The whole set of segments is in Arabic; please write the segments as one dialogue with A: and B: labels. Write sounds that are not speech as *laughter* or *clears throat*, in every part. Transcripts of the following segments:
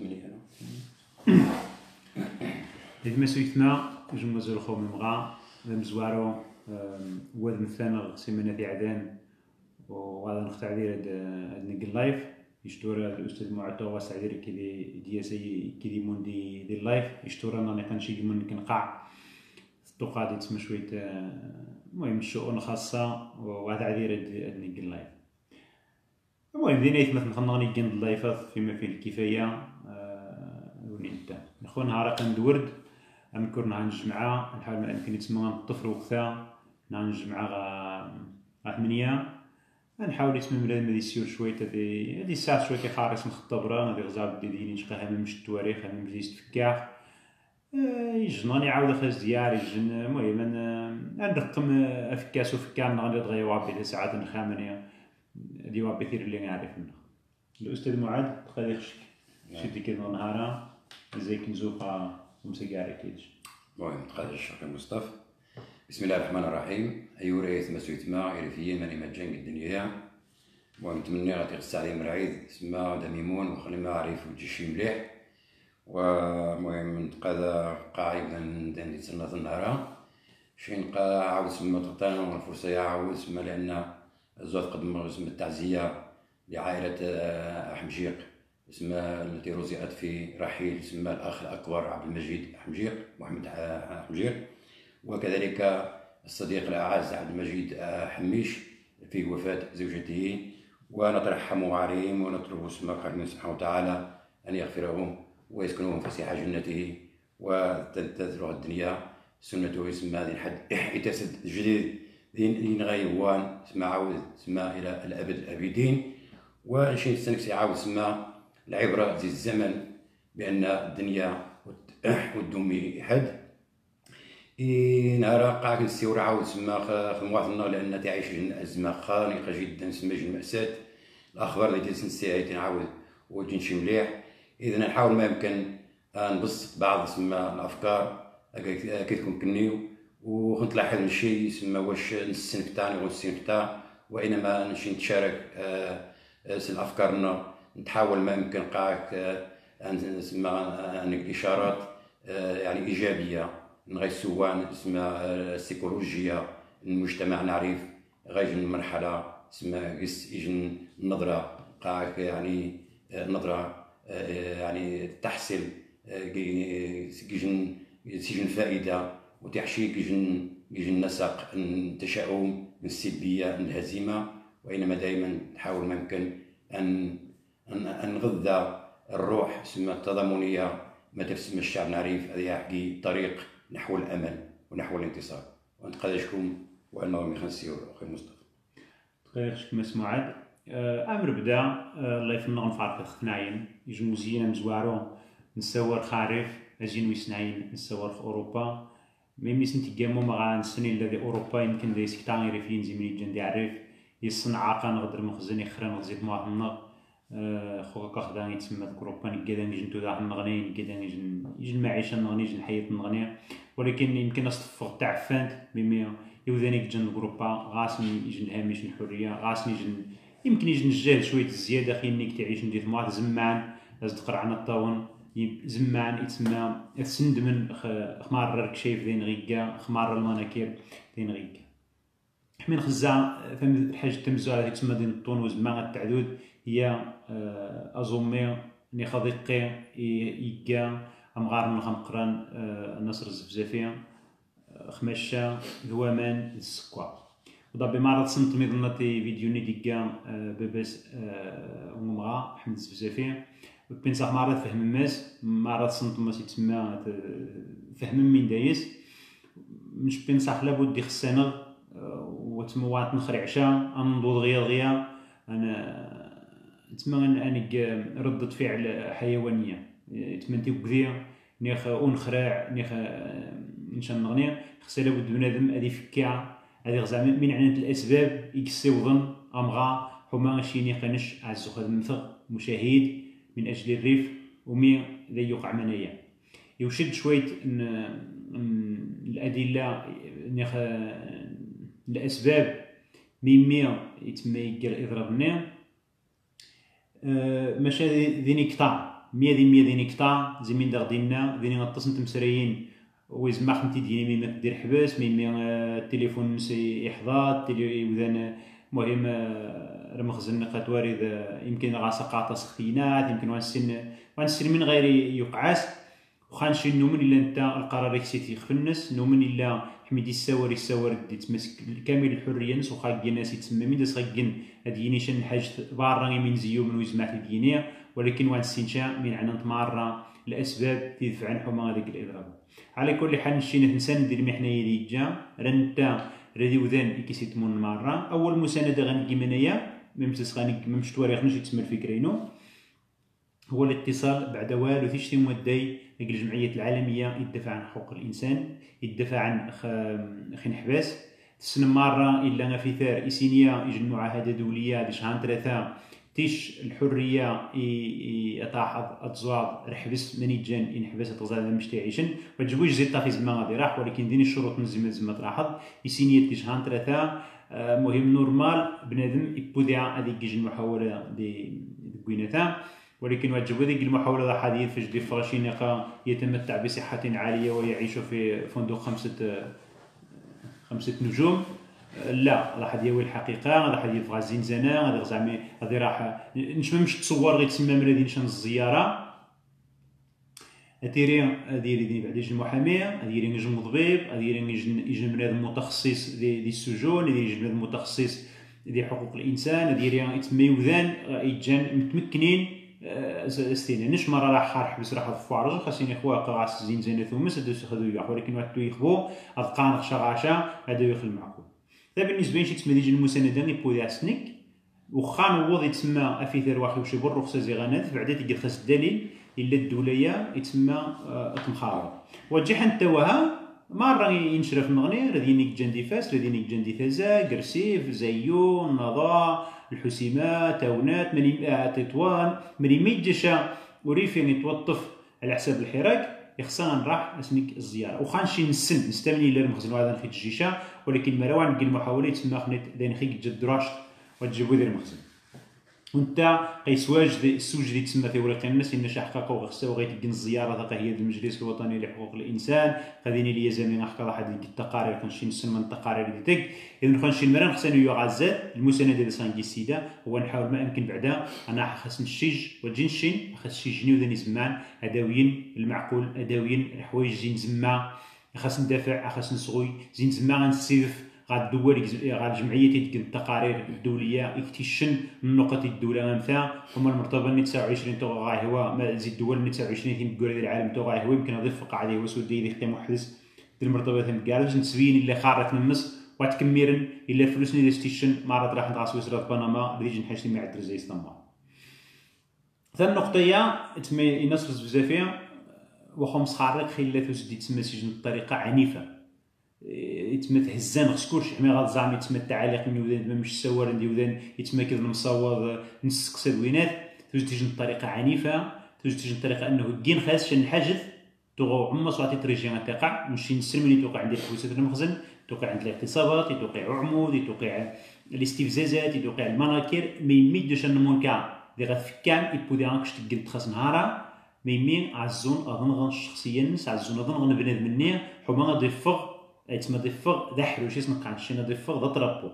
A: مليحه هاد مسويتنا جمز الخوم مغا مزوارو واد مثلا سيمانة في عدان وغادا نختار دير هاد نقل لايف يشتور الاستاذ دي دي لايف يشتور أنا من كنقع دي تسمى شوية الشؤون خاصه وغادا نقل لايف المهم دينا يثمث نخنغني جند لايفات فيما فيه الكفاية ونيتا نخو نهار ندورد أمكر نهار نجمعة نحاول ما يمكن يتسمى الطفل وقتها نهار نجمعة غا ثمانية نحاول يتسمى ملا ما يسير شوية هادي هادي الساعة شوية كيخارس مخطبرة هادي غزال بدي ديني نشقى همام مش التواريخ همام بديس تفكاح يجناني عاود خاز ديار يجن المهم أنا نرقم أفكاس وفكان نغني دغيا وابي ساعات نخامني دي وابي ثير اللي نعرف منه الأستاذ معاد تقدر يخشك شدي كده نهارا زي كنزوقا ومسيقاري كيدش
B: المهم تقدر الشيخ مصطفى. بسم الله الرحمن الرحيم. أيو ريث مسويت ما إرفية ماني مجان الدنيا. المهم تمني غادي غسى عليه مرعيد. سما دميمون وخلي ما عريف وجيشي مليح. ومهم تقادا قاعد ندي تسنى النهار شين قا عاود سما تغطان والفرصة عاود سما لأن الزوج قدم سما التعزية لعائلة آه، أحمجيق اسمها التي رزقت في رحيل اسمها الأخ الأكبر عبد المجيد أحمجيق محمد أحمجيق وكذلك الصديق الأعز عبد المجيد آه، حميش في وفاة زوجته. ونترحم عليهم ونطلب سبحانه وتعالى أن يغفرهم ويسكنهم فسيح جنته وتنتظر الدنيا. سنته يسمى هذه الحد *laughs* يتسد جديد. دين غيوان سما عاود سما إلى الأبد الأبدين وشين سنكسي عاود سما العبرة زي الزمن بأن الدنيا والدومي حد نهار قاعد نسيور عاود سما خمواطنا لأن تعيش أزمة خانقة جدا سما المأساة الأخبار اللي تنسيها تنعاود وتنشي مليح. إذا نحاول ما يمكن نبسط بعض سما الأفكار كيف كنيو. وكنت لاحظ من شيء سما واش نسنكتا نسنكتا وإنما نشي نتشارك آه، آه، أفكارنا. نتحاول ما يمكن قاعك نسمى عندك إشارات آه، يعني إيجابية. نغي سوان آه، السيكولوجيا المجتمع نعرف غيجن مرحلة اسمها يجن نظرة. قاعك يعني آه، نظرة يعني تحصل سيجن فائدة. وتحشي كيجن كيجن نسق التشاؤم السلبيه الهزيمة. وإنما دائما نحاول ما يمكن أن أن نغذى الروح. سما التضامنية ما تسمى الشعب نعرف هذه حقي طريق نحو الأمل ونحو الانتصار. ونتقدشكم وأنه من خنسي أخي مصطفى.
A: تقدرش مسموعات آه، أمر بدا آه، الله يفنغ في خناين يجي مزيان مزوارو نسور خارف أجين ويسنعين نسور في أوروبا. ميمي سنتي قامو مغا نسني الذي أوروبا يمكن دي سكتان يرفين زي من يجن دي عرف يصنع عاقا نغدر مخزن يخرن غزيت مواطن خوكا كخداني تسمى الكروبان كدا نجن ذا نغني كدا نجن يجن المعيشة نغني يجن الحياة نغني ولكن يمكن أصطفغ تعفانت بمي يوذانيك جن الكروبا غاسني يجن الهامش الحرية. غاسني يجن يمكن يجن الجهل شوية الزيادة خينيك تعيش ندير ثمات زمان. لازم تقرا عن الطاون. زمان يتسمى تسند من خمار الكشيف ذين غيكا خمار المناكير ذين غيكا حمين خزا فهم الحاجة تمزوها تسمى دين الطون وزمان التعدود. هي أزومي ني خضيقي يكا أمغار من خمقران النصر الزفزافي خماشا ذوامان السكوا ودا بمعرض سنت ميضنتي فيديو ني ديكا باباس ومغا حمد الزفزافي بين صح معرض فهم الناس معرض سنت ما تسمى فهم من دايس. مش بين صح لابد دي خسانغ وتموات نخرع شا انضو غيا غيا. أنا تما انك ردة فعل حيوانية. تمنتي وكذية نيخ ونخراع نيخ نشان نغني خصها لابد بنادم هادي فكا هادي زعما من عنات الأسباب يكسيوضن أمغا حما شي نيخنش عزو خد مثغ مشاهد. من أجل الريف ومي ذا يوقع منايا يوشد شوية الأدلة الأسباب ميمي يتم يقال اضرابنا آه، ماشي ذيني كتا مية ذي مية ذيني كتا زي من داغ دينا ذيني غطس نتم سريين. ويز ما خمتي ديني مي ما تدير حبس مي مي التليفون نسي يحضر. وذان مهم رمخزن قد وارد يمكن غاسا قاطا سختينات يمكن وانسن وانسن من غير يقعاس وخانشي نومن إلا انت القرار يكسيتي خفنس نومن إلا حميدي السوار السوار دي تمسك كامل الحرية نس وخاقي ناس يتسمى من داس غاكين هاديني شن حاجة بارا من زيو من ويزمع الدينية ولكن وان سينشا من عنا تمارا الأسباب تدفع حما هذيك الاضراب على كل حال نشينا نسان دير محنا يدي جا. رنتا ردي وذان يكسيت من مرة. أول مساندة غنجي منايا ممسس غنجي ممش تواريخ نجي تسمى الفكرينو هو الاتصال بعد والو تيشتي مودي الجمعية العالمية يدافع عن حقوق الإنسان يدافع عن خين حباس. تسن مرة إلا في ثار إسينيا يجن معاهدة دولية باش هان ثلاثة. تيش الحرية يطاحظ أتزواد رحبس من يجان إن حبس أتغزال مش تعيشن وجبوش زي طافي زمان غادي راح ولكن ديني الشروط نزم زمان تلاحظ. يسينيا تيش هان ثلاثة. مهم نورمال بنادم يبودع هذيك المحاولة دي كوينتا. ولكن واجب هذه المحاولة حديث في جدي فراشينيقا يتمتع بصحة عالية ويعيش في فندق خمسة خمسة نجوم. لا راح يوي الحقيقة راح يبغى زنزانة هذا زعما هذه راح نشممش تصور غير تسمى من نشان الزيارة. اتيري هذه اللي بعد يجي المحامي هذه اللي يجي المطبيب هذه اللي يجي بنادم متخصص دي السجون هذه يجي بنادم متخصص دي حقوق الإنسان هذه اللي يتسمى يوذان يتجان متمكنين استين نش مرة راح حرح بس راح فوارج خاصني خوا قراص زين زين ثم سدو سخدو يح ولكن واحد يخبو القانق شغاشا هذا يخل معكم. دا بالنسبة لشي تسمى ديجي المساندة يبودي سنيك وخان وض يتسمى افيثر واحد وشي بر رخصة زيغانات بعدا تيجي خاص الدليل. إلا الدولية يتسمى تمخارو وجح أنت وها مرة ينشرف مغني رذينيك جندي فاس رذينيك جندي ثازا قرسيف زيون نضا الحسيمات تاونات مني آه، تطوان. مني ميجشا وريفين يتوطف على حساب الحراك يخصنا نراح اسمك الزيارة. وخان شي نسن نستمني إلى المخزن هذا نخيت الجيشه ولكن مروان نقل محاولة تسمى خنيت دين خيك جد دراش وتجيبو ذي المخزن وانت قيسواج السوج اللي تسمى في ورقه الناس إن شحقق وغسا وغيتقن الزيارة ثقه هي المجلس الوطني لحقوق الإنسان. خذيني لي زمين احكى واحد التقارير كنشي نسمى من التقارير اللي ديك اذا كنشي المران خصنا يغزل المساندة ديال سانجي السيده هو نحاول ما يمكن بعدا أنا خاص نشيج وجنشين خاص شي وذني زمان ادوين المعقول ادوين الحوايج زين زما خاص ندافع خاص نسغوي زين زما غنسيف غاد الدول غاد الجمعيه تيدك التقارير الدوليه يكتشن من الدولة امثا هما المرتبة 29 تو غا هو زيد الدول 29 تيم تقول العالم تو هو يمكن نضيف قاعدة هو سودي اللي خدم ديال المرتبة ثم كارج نسبين اللي خارت من النص واتكميرن إلا فلوسني اللي ستيشن ما راه راح نتعصب سويسرا بنما اللي يجي نحاش ما يعدل زي ثاني نقطة تمي ينصف بزافيه وخمس خارق وزدي تسمى سجن بطريقه عنيفة. يتم تهزان خص كلشي حمي غاد زعما يتم التعاليق من يودان مش السوار ندي ودان يتم كذا المصوب نسقسي دوينات توجد تيجي بطريقه عنيفة. توجد تيجي بطريقه إنه كين خاص شن حاجز تغو عما صواتي تريجي ما تقع. نسلم اللي توقع عندي الحوسات المخزن. توقع عند الاغتصابات يتوقع عمود يتوقع الاستفزازات يتوقع المناكر ما يميدش أن مونكا دي غتفكان يبودي غاكش تقل تخاص نهارا. ما يمين عزون أظن شخصيا نس عزون أظن بنادم مني. حما غادي فغ يتما ديفغ ذا حلوش اسم قان شينا ديفغ ذا طرابو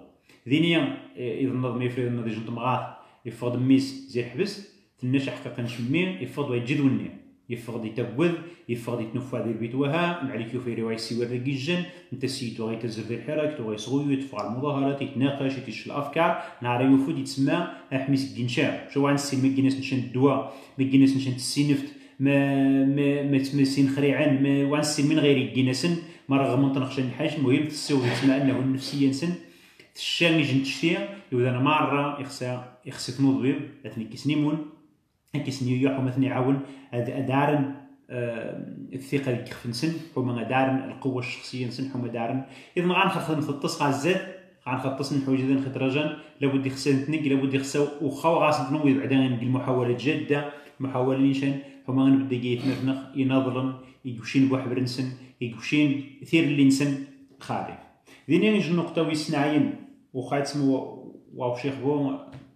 A: ذينيا إذا نظم يفرد ما ديجن تمغاث يفغ دميس زي حبس تنش حقيقة نشمي يفغ ويجد وني يفغ دي تبوذ يفغ دي تنفع ذي البيت وها معليك يوفي رواي سيوار ذي جيجن انت سيتو غي تزر ذي الحراك تو غي صغيو يتفع المظاهرات يتناقش يتش الافكار نهار يوفو يتسمى احميس الجنشا شو عن السين مكيناس نشان الدواء مكيناس نشان السينفت ما ما ما تمسين خريعان ما وعن السين من غير يجيناسن ما رغم تنقش الحاج المهم تسوي تسمى أنه النفسيه نسن تشان يجن تشتيا يودا أنا مرة يخسى يخسى تنوض بيض اثني كيسنيمون كيسني يوح ومثني عاون. دارن آه، الثقة اللي كيخفنسن هما دارن القوة الشخصية نسن هما دارن اذا ما غنخدم في الطس غازات غنخطس نحويج ذا نخت رجل لابد يخسى نتنق لابد يخسى وخاو غاس نوي بعدا المحاولة جادة. محاولة نيشان هما غنبدا يتنفنخ يناظرن يقوشين بوح برنسن يقوشين ثير اللي نسن خارج. ذيني نجي النقطة ويسنعين وخايت سمو واو شيخ بو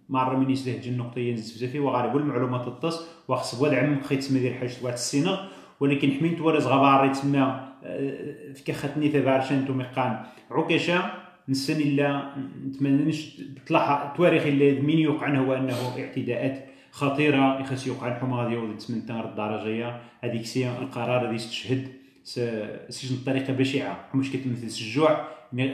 A: مرة من يسله جن النقطة ينزل بزافي وغارب المعلومات الطس وخص بود عم خيت سما ديال حاجة واحد السينغ ولكن حمين تورز غبار تما فكختني تبارشن تو مقان عكشة نسن إلا نتمنىش تطلع تواريخ اللي مين يوقع هو أنه اعتداءات خطيرة يخص يوقع الحمى غادي يوض تمنتار الدرجية هذيك سي القرار هذه تشهد سجن بطريقة بشعة مش كتمثل الجوع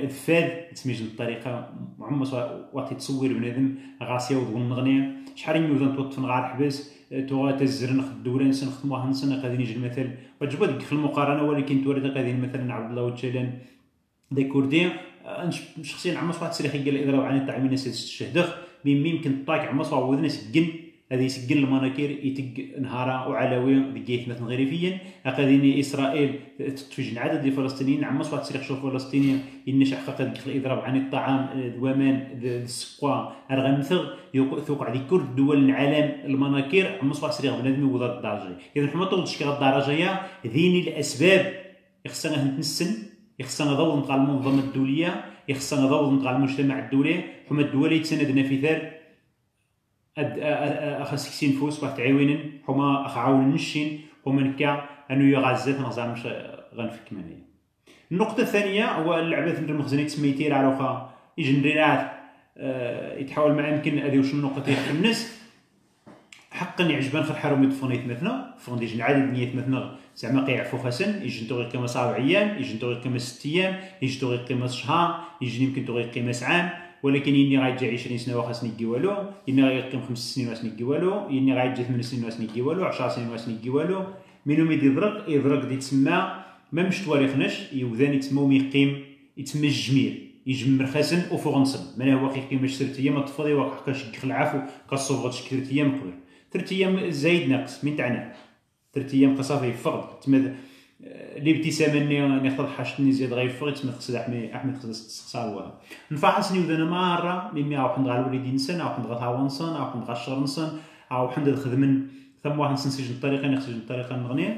A: فاد تسميجن الطريقة. عمس وقت تصور بنادم. غاسيا وضغن نغني شحال يوضن توطفن غار حبس تو تزرن الدوران سن خدموها نسن غادي نجي المثل وجبا ديك في المقارنة ولكن تورد غادي مثلا عبد الله وتشالان دي كوردي شخصيا عمس واحد سريخي قال اضرب عن التعمين الشهدخ. مين يمكن طاق عمس واحد وذن سجن. هذا يسجل المناكير يتق نهارا وعلوي دقيت مثلا غريفيا أقديني إسرائيل تتفجن عدد الفلسطينيين عمس واحد سريخ شوف فلسطينيا إن شحقق دخل إضراب عن الطعام الدوامان السقوا أرغمثغ ثوق على كل دول العالم المناكير عمس واحد سريخ بنادم وضع الدرجة. إذا حما طول تشكيل الدرجة ذيني الأسباب. يخصنا نتنسن يخصنا ضوء نتاع المنظمة الدولية يخصنا ضوء نتاع المجتمع الدولي. حما الدولي تسندنا في ثار أخا سكسين فوس واحد تعاونن حما أخ عاون نشين ومن كا أنو يغزات نغزا مش غنفك مني النقطة الثانية هو اللعبة ندير مخزني تسميتي عروخا يجندرينات أه يتحول مع يمكن هذه وش النقطة الناس. حقا يعجبان خر حرم يطفون مثلا فون ديجن عدد نيت مثلا زعما كيعفو خسن. يجن توغي قيمة سبع أيام يجن توغي قيمة ست أيام يجن توغي قيمة شهر يجن يمكن توغي قيمة عام ولكن يني غايجي 20 سنة واخا سنيكي والو يني غيقيم خمس سنين واسنيكي والو يني غايجي 8 سنين واسنيكي والو 10 سنين واسنيكي والو. منهم يدرك يدرك دي تسمى ما مش تواريخناش يوذان يتسمى يقيم يتسمى الجميل يجمر خاسن وفوق نصب من هو كيقيم باش ثلاث أيام تفضي واقع كاش العفو كالصوفغ ثلاث أيام قبل. ثلاث أيام زايد ناقص من تاعنا ثلاث أيام قصافي فقط الابتسامه اني ناخذ حاجتني زيد غيفغ تما خص احمد احمد خص تصاور نفحصني وذا مره ميمي أو حند غا الوليدين سن أو حند غا تاوان سن أو حند غا الشهر سن أو حند خدمن ثم واحد سنسجن الطريقة نخسجن الطريقة نغني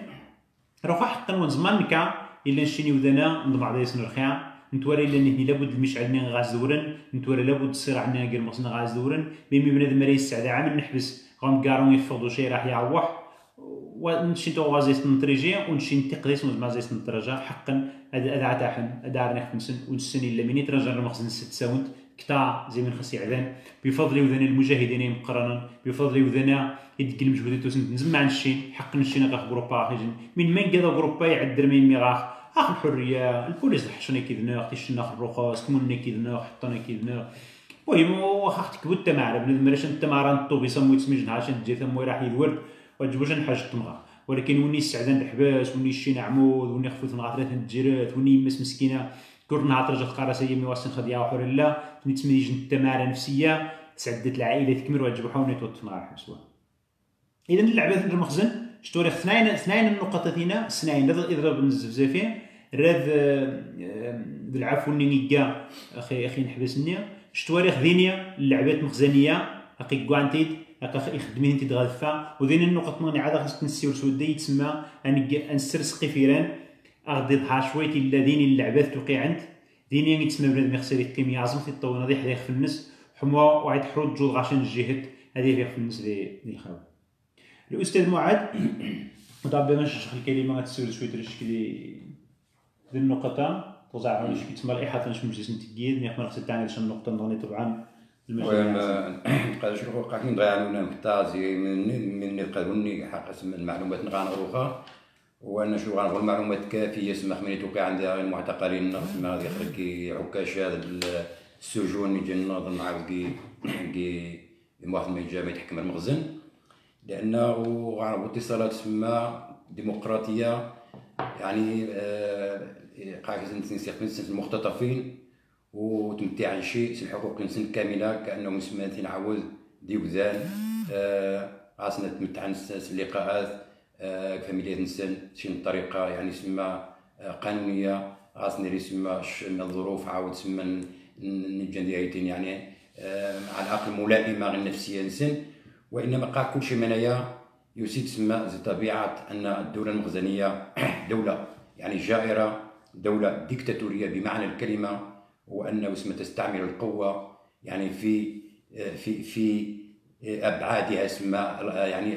A: روح حتى نون زمان نكا الا نشيني وذانا نضمع دايس نرخيا نتوري إلا نهني لابد المشعل نين غاز دورن نتوري لابد تصير عندنا غير مصنا غاز دورن ميمي بنادم راه يسعد عامل نحبس غام كارون يفضوا شي راح يعوح. ونشي تو غازيس نتريجي ونشي نتقديس ونزما زيس نترجع حقا هذا تاعهم هذا عرنا خمسن ونسن إلا مني. ترجع المخزن ست ساوند. كتا زي من خصي عذان بفضل وذن المجاهدين مقرنا بفضل وذن يدك المجهودات وسنت نزمع نشين حق نشين غاخ جروبا خيجن من من كذا جروبا يعدر من ميغاخ أخ الحرية. البوليس الحشني كيدنا تيشنا الرخص كمون كيدنا حطنا كيدنا المهم واخا تكبت معرف بنادم راش انت ما راه نطوب يسمو يتسمي جنها عشان تجي راح يدور وجبوش نحاج تمغا ولكن وني السعدان الحباس وني الشين عمود وني خفوت نغاطرات الجيرات وني يمس مسكينة. كور نهار ترجع تقارا سي مي واسن خديا وحور لا. ني تسمي التمارة نفسية تسعدت العائلة تكمل وجبو حوني توت نهار حبسوا إذا اللعبة في المخزن شتوري اثنين اثنين النقط ثينا اثنين اضرب نزف زافين راد بالعفو ني نيكا أخي أخي نحبسني شتوري خذينيا اللعبات مخزنية. أخي كوانتيد يخدمين انت تغذفا ودين النقط نوني عاد خاص تنسي ورسود يتسمى. أن نسرسقي فيران. اغدي ضحى شوية إلا دين اللعبات توقي عند. ديني يتسمى بنادم خسر يقيم يعزم في الطون هذه حدا في النس. حموا وعيد حرود جوج غاشن الجهد. هذه في النس دي الخاوي الأستاذ معاد *clears throat* باش نشرح الكلمة تسول شوية ترشكلي دي النقطة. توزع شكي تسمى الاحاطه نش مجلس نتقيد نيخ مرخص تاعنا النقطة نظني طبعا. *clears throat*
B: قال شنو قاعدين نغيروا محتاجي من من قالوني حق المعلومات نغانغروها وأنا شو غنقول معلومات كافية سما خميني توقع عندي غير المعتقلين سما غادي يخرج كي عكاش هذا السجون يجي ناظر معاود كي كي واحد ما يجي يتحكم المخزن. لأنه غنعرفوا اتصالات سما ديمقراطية يعني آه قاعد نسيخ المختطفين. وتمتع شيء الحقوق الإنسان كامله كأنه مسمى عاود ديوزان آه عاصنا تمتع عن اللقاءات. آه فاميليا الانسان شي طريقة يعني سما آه قانونية. عاصنا اللي سما الظروف عاود سما نجان يعني. آه على الاقل ملائمة للنفسيه الانسان وإنما قاع كل شيء منايا يسيد سما طبيعة أن الدولة المخزنية *clears throat* دولة يعني جائرة دولة ديكتاتورية بمعنى الكلمة. وأنه اسمه تستعمل القوة يعني في في في أبعادها اسمها يعني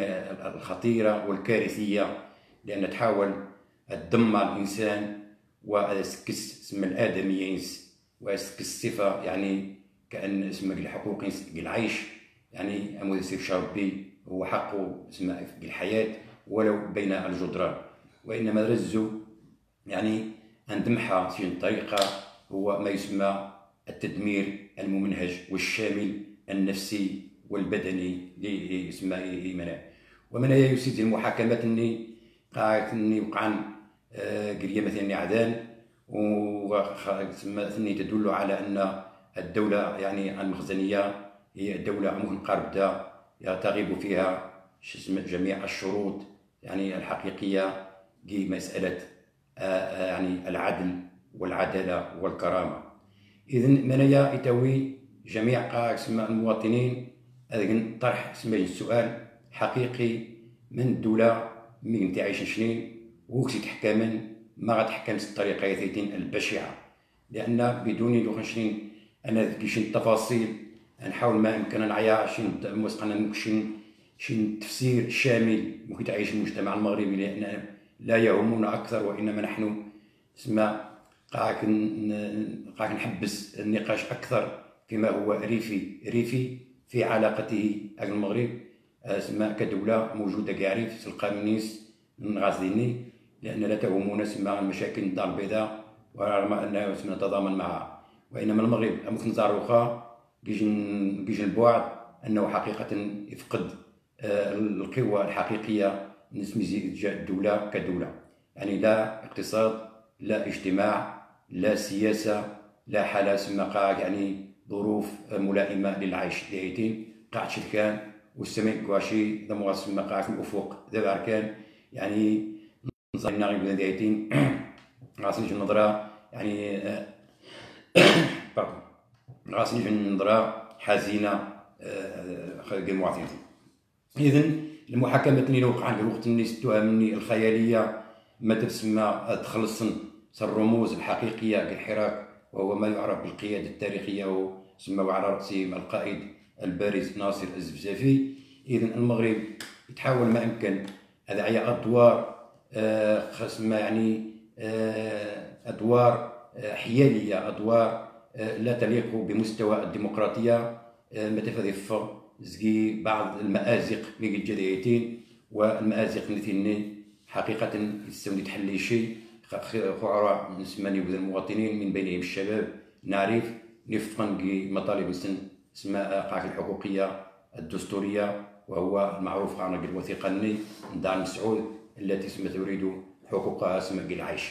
B: الخطيرة والكارثية لأن تحاول تدمر الإنسان وسكس اسم الآدميين وسكس الصفة يعني كأن اسم الحقوق العيش. يعني أمود سيف ربي هو حقه اسم الحياة ولو بين الجدران. وإنما رزو يعني أن تمحى في الطريقة هو ما يسمى التدمير الممنهج والشامل النفسي والبدني ليسمى إيمانا ومن هي يسيد المحاكمات اني قاعد اني وقعن آه، قرية مثلا عدان وثني تدل على أن الدولة يعني المخزنية هي دولة منقرضة تغيب فيها جميع الشروط يعني الحقيقية لمسألة آه، آه، يعني العدل والعدالة والكرامة. إذا منايا يتوي جميع المواطنين طرح السؤال حقيقي من الدولة من تعيش سنين وكسي تحكما ما غتحكم الطريقة يثيتين البشعة. لأن بدون لغة شنين أنا شين التفاصيل نحاول ما يمكن نعيا شين مسقنا شين شين تفسير شامل. ممكن تعيش المجتمع المغربي لأن لا يهمنا أكثر وإنما نحن اسمع قاعد قاعد نحبس النقاش أكثر فيما هو ريفي. ريفي في علاقته المغرب سما كدولة موجودة كاع في القانونيس غازيني لأن لا تهمنا سما المشاكل الدار البيضاء ورغم أنها نتضامن معها. وإنما المغرب ممكن زاروخا كيجي البعد أنه حقيقة يفقد آه، القوة الحقيقية بالنسبة الدولة كدولة. يعني لا اقتصاد لا اجتماع لا سياسة لا حالة سما قاع يعني ظروف ملائمة للعيش. ديتين قاعد شركان والسماء كواشي ذا سما قاع في الأفق. ذا أركان يعني نظام ناغي بلا ديتين غاسل *clears throat* النظرة يعني آه، *coughs* غاسل النظرة حزينة آه، خلق المواطنين إذا المحاكمة اللي وقع في الوقت اللي ستوها مني الخيالية ما تسمى تخلصن. الرموز الحقيقية للحراك وهو ما يعرف بالقيادة التاريخية سمى على رأسهم القائد البارز ناصر الزفزافي. إذا المغرب يتحول ما يمكن هذا هي أدوار آه خاصة يعني آه أدوار آه حيالية أدوار آه لا تليق بمستوى الديمقراطية. آه متفذف زكي بعض المآزق اللي جديتين والمآزق اللي حقيقة يستمد تحلي شيء. خعراء نسماني بذل المواطنين من بينهم الشباب. نعرف نفقا مطالب السن اسماء قاعة الحقوقية الدستورية وهو المعروف عن الوثيقة الني دار مسعود التي سما تريد حقوقها سما العيش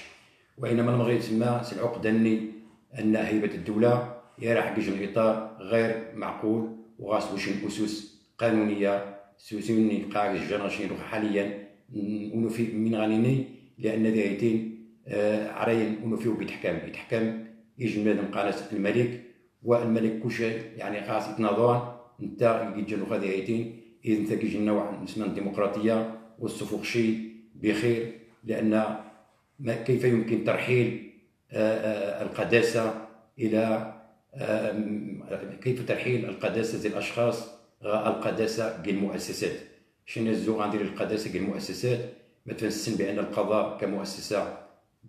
B: وإنما المغرب سما العقد الني أن هيبة الدولة يراح بجن إطار غير معقول وغاس وشن أسس قانونية. سوسيني قاعد الجنراشين حاليا. ونفي من غنيني لأن ذايتين آه عرين ونفيو بيتحكم. بيتحكم يجي من قناة الملك والملك كل شيء يعني خاص يتناضون انت يجي هذه إذا انت كيجي نوع نسمى الديمقراطيه والصفوق شيء بخير لأن ما كيف يمكن ترحيل آه، آه، القداسة إلى كيف ترحيل القداسة الأشخاص القداسة المؤسسات. شنو الزو غندير القداسه المؤسسات؟ ما تنسن بأن القضاء كمؤسسة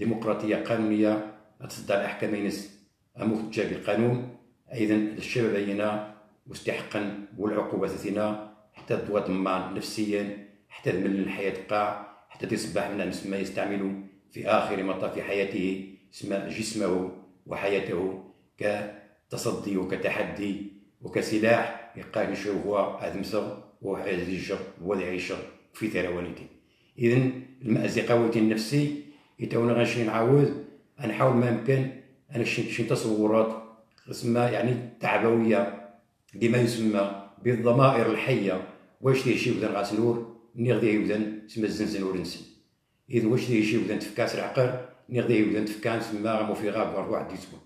B: ديمقراطية قانونية تصدر الاحكام ينس مخرجه بالقانون. اذا الشباب هنا مستحقا والعقوبة ثنا حتى ضمان نفسيا حتى من الحياة قاع حتى تصبح من ما يستعمل في آخر مطاف حياته جسمه وحياته كتصدي وكتحدي وكسلاح. يبقى نشوف هو وهذا الجر والعيشه في ثروانيتي اذا المأزقة النفسي يتونا غنشي نعاود نحاول ما يمكن أنا شي تصورات تسمى يعني تعبويه بما يسمى بالضمائر الحية. واش تيه شي وذن غاس نور نغدي يوذن سما الزنزن ورنسن اذا واش تيه شي وذن تفكاس العقر نغدي يوذن تفكان سما غمو في غاب واحد يسمى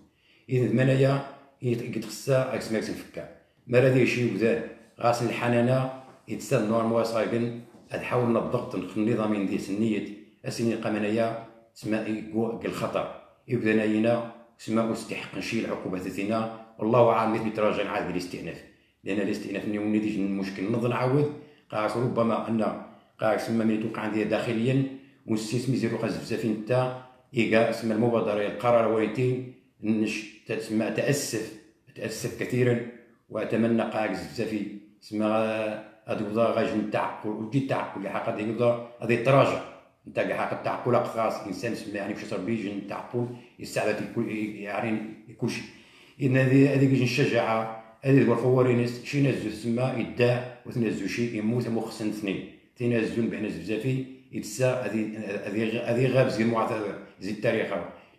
B: اذا منايا يتخسى إكس ماكس نفكا. ما راه شي وذن غاس الحنانة يتسال نور مواسايقن تحاول نضغط النظام ديال سنية. اسني قمنايا تسمى الخطر يبدأ ناينا سما استحق نشيل العقوبة ثينا والله اعلم مثل تراجع عاد بالاستئناف. لأن الاستئناف نتيجه المشكل نظن نعاود قاعد ربما أن قاعد سما من توقع عندي داخليا. والسيسم يزيرو قاز بزاف نتا إيجا اسم المبادرة القرار ويتين نش تسمى تأسف. تأسف كثيرا. وأتمنى قاعد بزافي اسمها هذا غاج نتاع وجي تاع كل حق هذه كاع حق تاع خاص إنسان اسمه يعني باش ربي يجي نتاع كل يستعبد يعني كل شيء إن هذه هذه هذه الفوارينس شي ناس تسمى يداع وتنزو شي يموت مخصن اثنين تنازل بين بزافي يتسا هذه هذه غاب زي معثر زي التاريخ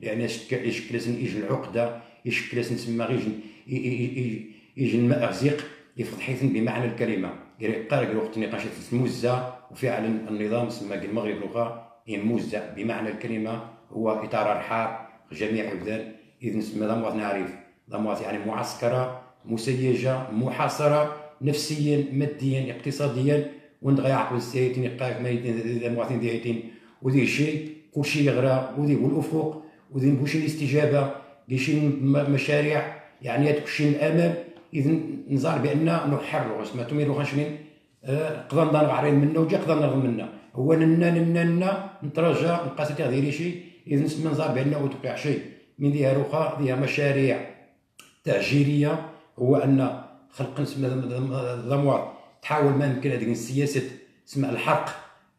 B: لأن يشكل يجي العقدة يشكل تسمى غيجي يجي المأزق يفضحيث بمعنى الكلمة. قال وقت نقاش موزة وفعلا النظام سمى المغرب لغة يموزع بمعنى الكلمة هو إطار الحار جميع البلدان. اذا نسمى ضموات نعرف ضموات يعني معسكره مسيجه محاصره نفسيا ماديا اقتصاديا. وندغى يعقل السيتين يقاك ما المواطنين ديالتين وذي الشيء شيء يغرى. وذي الأفق وذي نبوشي الاستجابة شي مشاريع. يعني تكشي الامام اذا نزار بان نحرر سمعتو ميرو غنشنين آه، قضا نضان غارين منا وجا قضا نرغم منا هو ننا ننا ننا نترجى نقاسي تغييري شيء اذا نسمى نزار بان وتوقع شيء. من ديها روخا ديها مشاريع تعجيريه هو أن خلق نسمى ضموار تحاول ما يمكن هذيك السياسة اسمها الحرق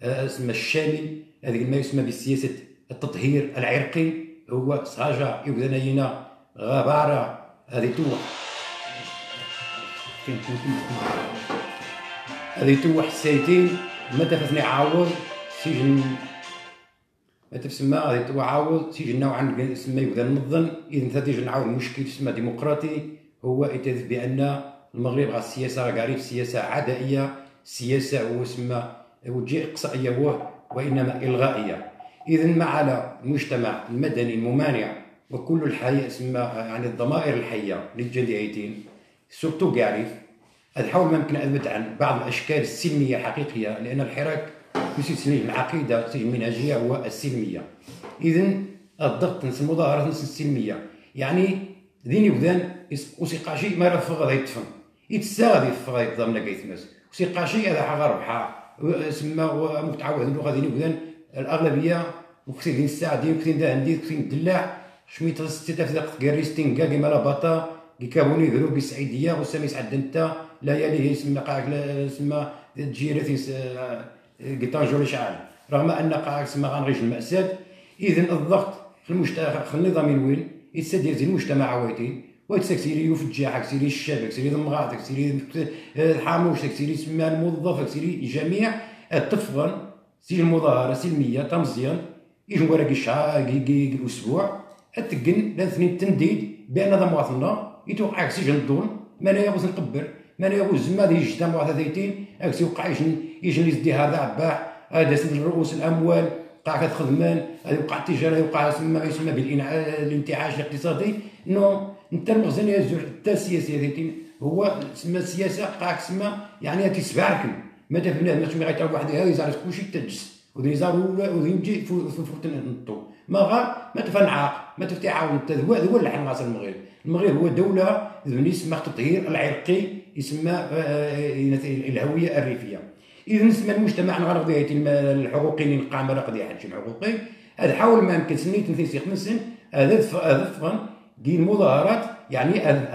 B: آه، اسمها الشامل. هذيك ما يسمى بالسياسة التطهير العرقي. هو صاجة يبدا نينا غبارة هذه توح هذه توح سايتين ما تفثني عاوض سجن ما تسمى هذه توح عاوض سجن نوعا اسمه يبدا نظن اذا تيجي نعاود مشكل اسمه ديمقراطي. هو يتذ بأن المغرب غا السياسة راه قاعد سياسة عدائية. سياسة وسمى وتجي إقصائية وإنما إلغائية. اذا ما على المجتمع المدني الممانع وكل الحياة اسمى يعني الضمائر الحية للجاليتين سورتو كاريف حول ما يمكن أن اثبت عن بعض الأشكال السلمية الحقيقية لأن الحراك في العقيدة المنهجيه هو السلميه اذا الضغط نس المظاهرات نس السلمية. يعني ذين يبدان وسيقاشي ما رفض هذا يتفهم يتساغي في غاية ضمن كيتمس وسيقاشي هذا حاجة ربحها سما متعود اللغة ذين يبدان الأغلبية وكثير الساعة ديال كثير دا عندي كثير الدلاع. شميت ستة في ذاك كاريستين كا كيما باطا كي كابوني يقولوا بسعيديه وسامي سعد انت لا يلي يسمى قاعك يسمى تجيري قطان جوري شعال. رغم أن قاعك سما غنغيش المأساة اذا الضغط في المجتمع في النظام الوين يتسدير المجتمع عويتين ويتسكسيري يوفجع كسيري الشاب كسيري المغاط كسيري الحاموش كسيري يسمى الموظف كسيري جميع الطفغن سي المظاهرة سلميه تمزيان يجي وراك الشهر الأسبوع أتقن لاثنين تنديد بأن هذا مواطننا يتوقع كسي الدون ما لا يغوز نقبر ما لا يغوز ما ذي جدا مواطن ذيتين اكسي يوقع يجن يجن الازدهار ذا عباح هذا رؤوس الأموال قاع خدمان هذا يوقع التجارة يوقع ما يسمى بالانتعاش الاقتصادي. نو انت المخزن حتى السياسيه ذيتين هو تسمى السياسة قاع تسمى يعني تسبعكم ما بنادم ما تسمى غير واحد هذا يزعل كلشي تجس وذي زاروا وذي نجي فوت نطو ما غا ما تفنع ما تفتح عاون هو هو اللي حنا المغرب. المغرب هو دولة يسمى التطهير العرقي يسمى آه، آه، الهوية الريفية. إذا نسمى المجتمع نغرق الحقوقيين نقام قضية حد الحقوقي. هذا حاول ما يمكن سنيت نثيسي خمس سن هذا فغن دي المظاهرات يعني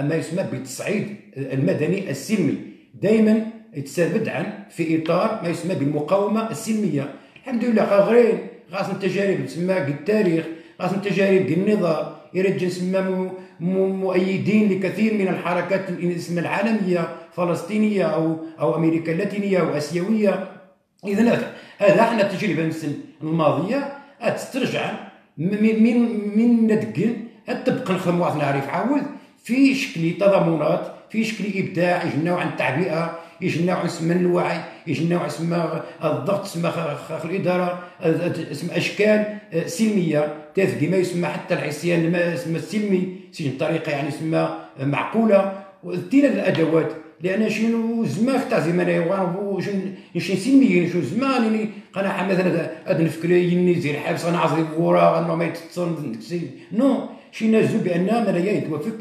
B: ما يسمى بالتصعيد المدني السلمي. دائما يتسبب عن في إطار ما يسمى بالمقاومة السلمية. الحمد لله غير غاس التجارب تسمى التاريخ غاس التجارب النظام يرجع تسمى مؤيدين لكثير من الحركات العالمية فلسطينية أو أو أمريكا اللاتينية أو آسيوية. اذا هذا إحنا التجربه الماضية تسترجع من من من ندقن تبقى نخدموا نعرف عاود في شكل تضامنات في شكل إبداع يجي عن التعبئة يجي نوع اسمه الوعي يجي نوع اسمه الضغط اسمه خ الإدارة اسمه أشكال آه، سلمية. تثقي ما يسمى حتى العصيان ما يسمى السلمي سجن طريقه يعني اسمها معقولة. وتينا الأدوات لأن شنو زمان تاع زمان شنو سلميين شنو زمان يعني قناعة مثلا هاد نفكر يني زير حبس أنا عصري ورا انه ما يتصل نو شي نازو بان ما لا يتوافق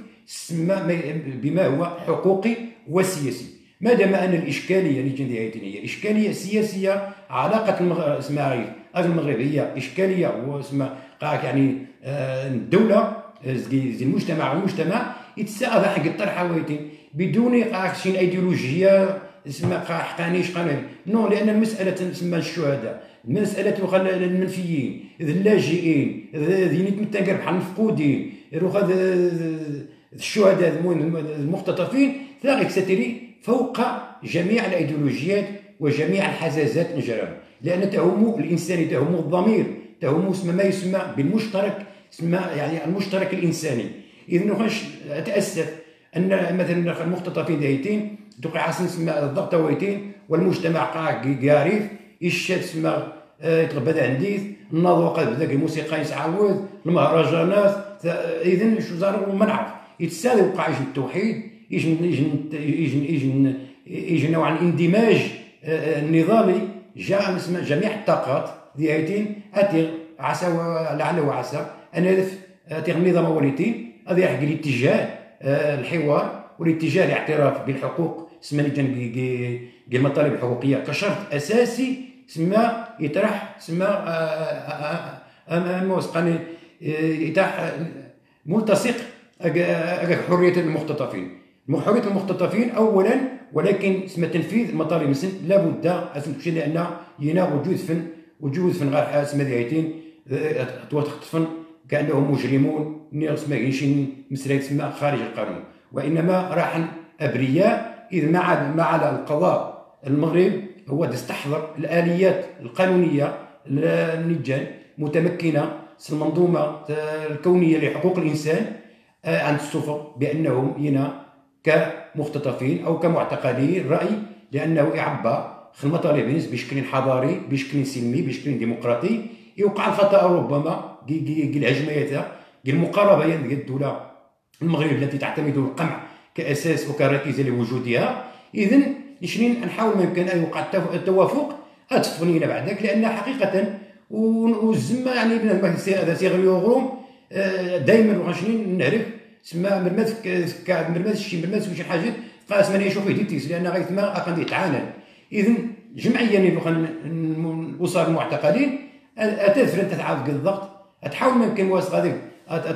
B: بما هو حقوقي وسياسي. ما دام أن الإشكالية اللي جندي هي إشكالية سياسية علاقة المغرب اسمها المغرب هي إشكالية واسمها يعني آه، الدولة زي المجتمع والمجتمع يتساءل حق الطرحه ويتين بدون شي إيديولوجية اسمها حقاني شقاني نو لأن المساله تسمى الشهداء مسألة المنفيين اللاجئين ذي نتمتنقر بحال المفقودين الشهداء المختطفين لا إكستري فوق جميع الأيديولوجيات وجميع الحزازات نجرب لأن تهم الانساني تهم الضمير تهم اسم ما يسمى بالمشترك اسمى يعني المشترك الإنساني. اذا أتأسف أن مثلا المختطفين دايتين توقع سنسمى الضغط ويتين والمجتمع قاع قاريف الشات سما آه، يتغبى عندي الناظر وقد بدا الموسيقى يسعود المهرجانات اذا شو زار ما نعرف. يتسالي وقع التوحيد يجي يجي يجي يجي يجي نوع الاندماج آه، آه، النضالي جاء جميع الطاقات ديالتين أتي عسى لعل وعسى أن هدف اتي النظام وليتين هذا يحق الاتجاه الحوار والاتجاه الاعتراف بالحقوق. سماني المطالب الحقوقية. كشرط أساسي سما يطرح سما موسقاني يتاح ملتصق حرية المختطفين. حريه المختطفين اولا ولكن سما تنفيذ المطالب مسن لابد اسم شيء لأن ينا وجود فن وجود فن غير سما ديايتين تخطفن كأنهم مجرمون سما شي مسرات سما خارج القانون. وإنما راح أبرياء إذ مع مع القضاء المغرب هو تستحضر الآليات القانونية للنجان متمكنة المنظومه الكونية لحقوق الإنسان آه، عند السفر بأنهم هنا كمختطفين أو كمعتقلي الرأي لأنه يعبى في المطالب بشكل حضاري بشكل سلمي بشكل ديمقراطي. يوقع الخطأ ربما الهجميات المقاربة ديال الدولة المغرب التي تعتمد القمع كأساس وكركيزة لوجودها. اذا نشرين نحاول ما يمكن أن يوقع التوافق هتفنينا بعدك لأن حقيقة والزمه يعني هذا سيغريو غروم آه، دائما وغنشنين نعرف سما مرمات مرمات شي مرمات شي حاجات قاس ماني يشوف فيه ديتيس لأن غايت ما اقن يتعانى اذا جمعيا يعني الاسر المعتقلين اتثر تتعاود الضغط. تحاول ما يمكن واس غادي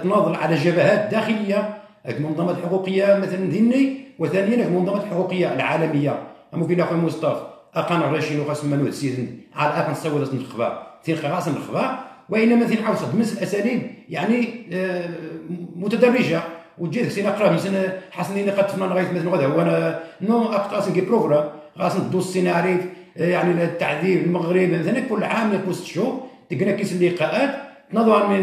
B: تناضل على جبهات داخلية المنظمات الحقوقية مثلا ديني وثانيا المنظمات الحقوقية العالمية. ممكن اخويا مصطفى أقان الرشين وخاص منو السيزن على اقن صوت الخبا تين خاص الخبا وإنما عاوز تمس الاساليب يعني آه، متدرجة. وتجي سينا قرا مثلا حسنين قد فنان غايت مثلا غدا وأنا نو اقتص كي بروغرام خاص ندوز السيناريو آه، يعني التعذيب المغرب مثلا كل عام كل ست شهور تلقى كيس اللقاءات تنظر من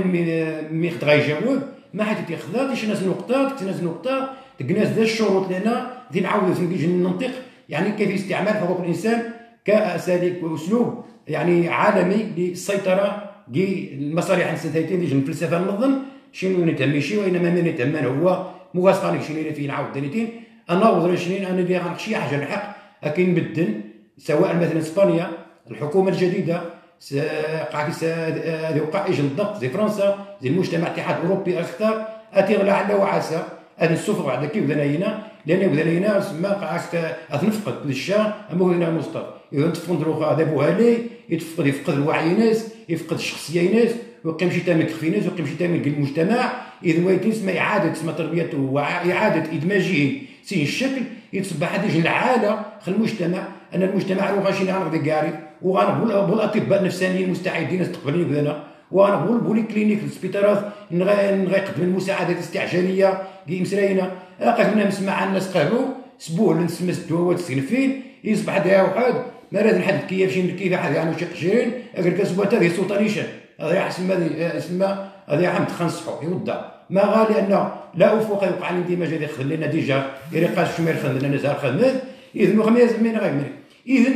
B: مي غيجاوب ما حد تيخذا تيش ناس نقطة تيش نقطة تقناس ذا الشروط لنا ذي نعاود نجي ننطق. يعني كيف استعمال حقوق الإنسان كأساليب وأسلوب يعني عالمي للسيطرة دي المصالح الانسانيتين دي الفلسفة النظم شنو نتهم شي وانما ما نتهم هو؟ موافقه شنو في نعاود دنيتين أنا وضر شنين أنا اللي شي حاجة الحق اكين نبدل سواء مثلا إسبانيا الحكومة الجديدة قاعد يوقع إيش الضغط زي فرنسا زي المجتمع الاتحاد الأوروبي أكثر أتي لعل وعسى ان السفر بعد كيف ذنينا لأن ذنينا ما قاعد نفقد للشا أما هنا مصطفى إذا تفقد روخا هذا بوهالي يتفقد يفقد الوعي ناس يفقد الشخصية ناس ويقيم شي تامل في ناس ويقيم شي تامل المجتمع اذا ويتم اسمها إعادة اسمها تربيته وإعادة إدماجه سي الشكل يتصبح هذه العالة في المجتمع أن المجتمع شي نعرف ذاك وغنقول الاطباء النفسانيين المستعدين استقبلين بنا وغنقول بولي كلينيك السبيطارات يقدم المساعدات الاستعجالية كي مسراينا لقيت منا نسمع الناس قالوا أسبوع نسمى الدواء تسنفين يصبح هذا واحد. ما راه نحدد كيف شي كيف واحد يعني شي قشرين اگر كسبوا حتى سلطانيشن هذا هذا يسمى هذا حمد خنصحو يوضع. ما غالي ان لا أفق يوقع الاندماج هذا خلينا ديجا يرقاش شمير خدمنا نزار خدمات اذا مخميز من غير اذا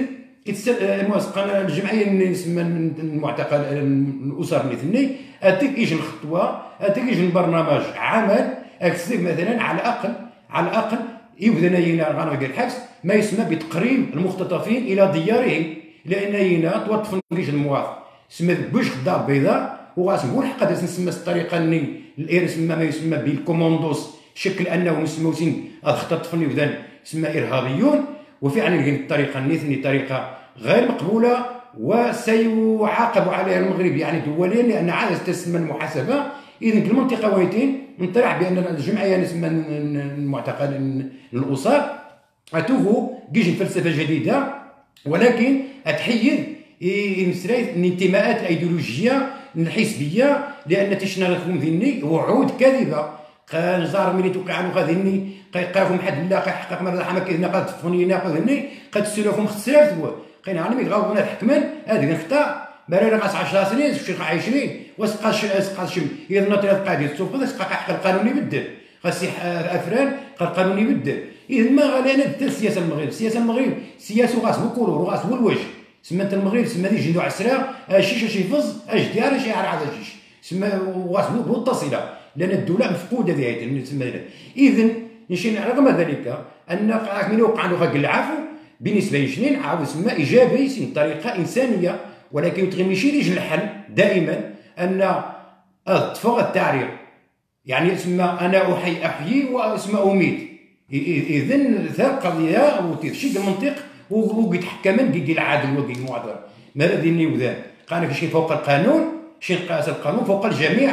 B: الموافقه الجمعية اللي نسمى المعتقل الاسر مثلني أتيك إيش الخطوة؟ أتيك إيش البرنامج عمل؟ اكسب مثلا على الاقل على الأقل يبدا ينا غنغير الحبس ما يسمى بتقريب المختطفين إلى ديارهم لأن ينا ليش المواطن سمى بوش خدا بيضاء هو الحق هذا نسمى الطريقة اللي الاير ما يسمى بالكوموندوس شكل أنه نسموسين اختطفني وذن يسمى إرهابيون وفعلا الطريقة النثني طريقة غير مقبولة وسيعاقب عليها المغرب يعني دوليا لأن عاد تسمى المحاسبة. اذا في المنطقة ويتين نطرح بأن الجمعية نسمى المعتقد الاصول اتوفو جيش فلسفة جديدة ولكن أتحيد الانتماءات الايديولوجيه الحزبيه لأن تشنا لكم ذني وعود كاذبة. قال زار ملي توقع عنو غادي قيقاكم حد الله قيحقق مرة حما كيدنا قد تفونينا قد هني قد تسولوكم خسرت هو. قينا عالمي تغاوبنا الحكمان هذيك نخطا برا قاس 10 سنين شي 20 وسقاش سقاش إذا نطير قاعد يتسوق سقا حق القانون يبدل. خاص أفران القانون يبدل. إذا ما غالي أنا السياسة المغرب. السياسة المغرب سياسة غاس هو كولور وغاس هو الوجه. سمات المغرب سما دي جندو عسرا الشيش شي فز اش ديار شي عرع هذا الشيش سما التصله لأن الدولة مفقودة ذي تسمى اذا نشي رغم ذلك أن من وقع له العفو بالنسبة لشنين عاود سما إيجابي طريقة إنسانية ولكن تغمشي ليش الحل دائما أن الطفو التعريض. يعني اسمى أنا أحيي أحيي واسمى أميت. اذا ثار قضيه وتشد المنطق ويتحكم كي العادل وكي المعذر ماذا ديني وذا؟ قال شي فوق القانون شي قاس القانون فوق الجميع.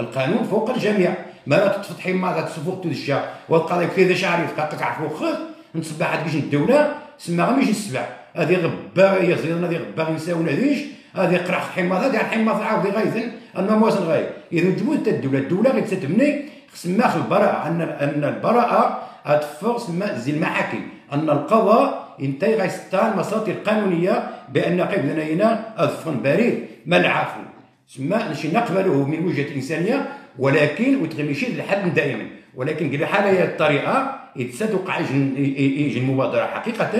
B: القانون فوق الجميع. ما تفتحي ما تسفوق تدشا. والقضاء كذا شعري فقط عفو خذ نصبح عاد كيش الدولة. سما غير يجي السبع. هذه غبا يزيد هذه غبا ينساونا ذيش هذه قرح حماض هذه الحماض عاود غايثن أما موازن غاية اذا جبوت الدولة الدولة غير تتبني سما البراءة ان أن البراءة اتفق سما زي المحاكم. أن القضاء انتهي غيستان المساطر القانونيه بأن قبل هنا الفن بريد ما العفو؟ سما نشي نقبله من وجهة الانسانيه ولكن وتغمشي لحد دائما. ولكن كده حاله هي الطريقة يتصدق يجي المبادرة حقيقة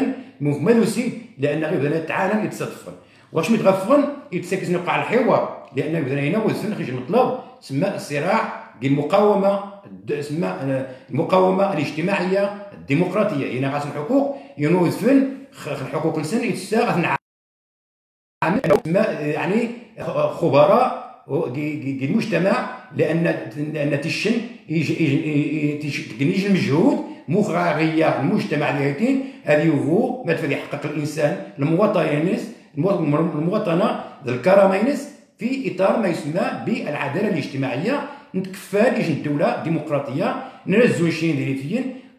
B: مهملوسي لأن غير العالم يتصدفن واش متغفن يتسكز نوقع الحوار لأن هنا وزن خرج المطلب سما الصراع ديال المقاومة سما المقاومة الاجتماعية الديمقراطيه هنا غاس الحقوق ينوذ فن الحقوق الانسان يتساغ يعني خبراء ديال المجتمع لأن لأن تشن يجي المجهود مخاغيه المجتمع ديالتين هذه هو ما يحقق الإنسان. المواطن المواطنة الكرامه في إطار ما يسمى بالعدالة الاجتماعية. نتكفى ليش الدولة ديمقراطية. نرزو شي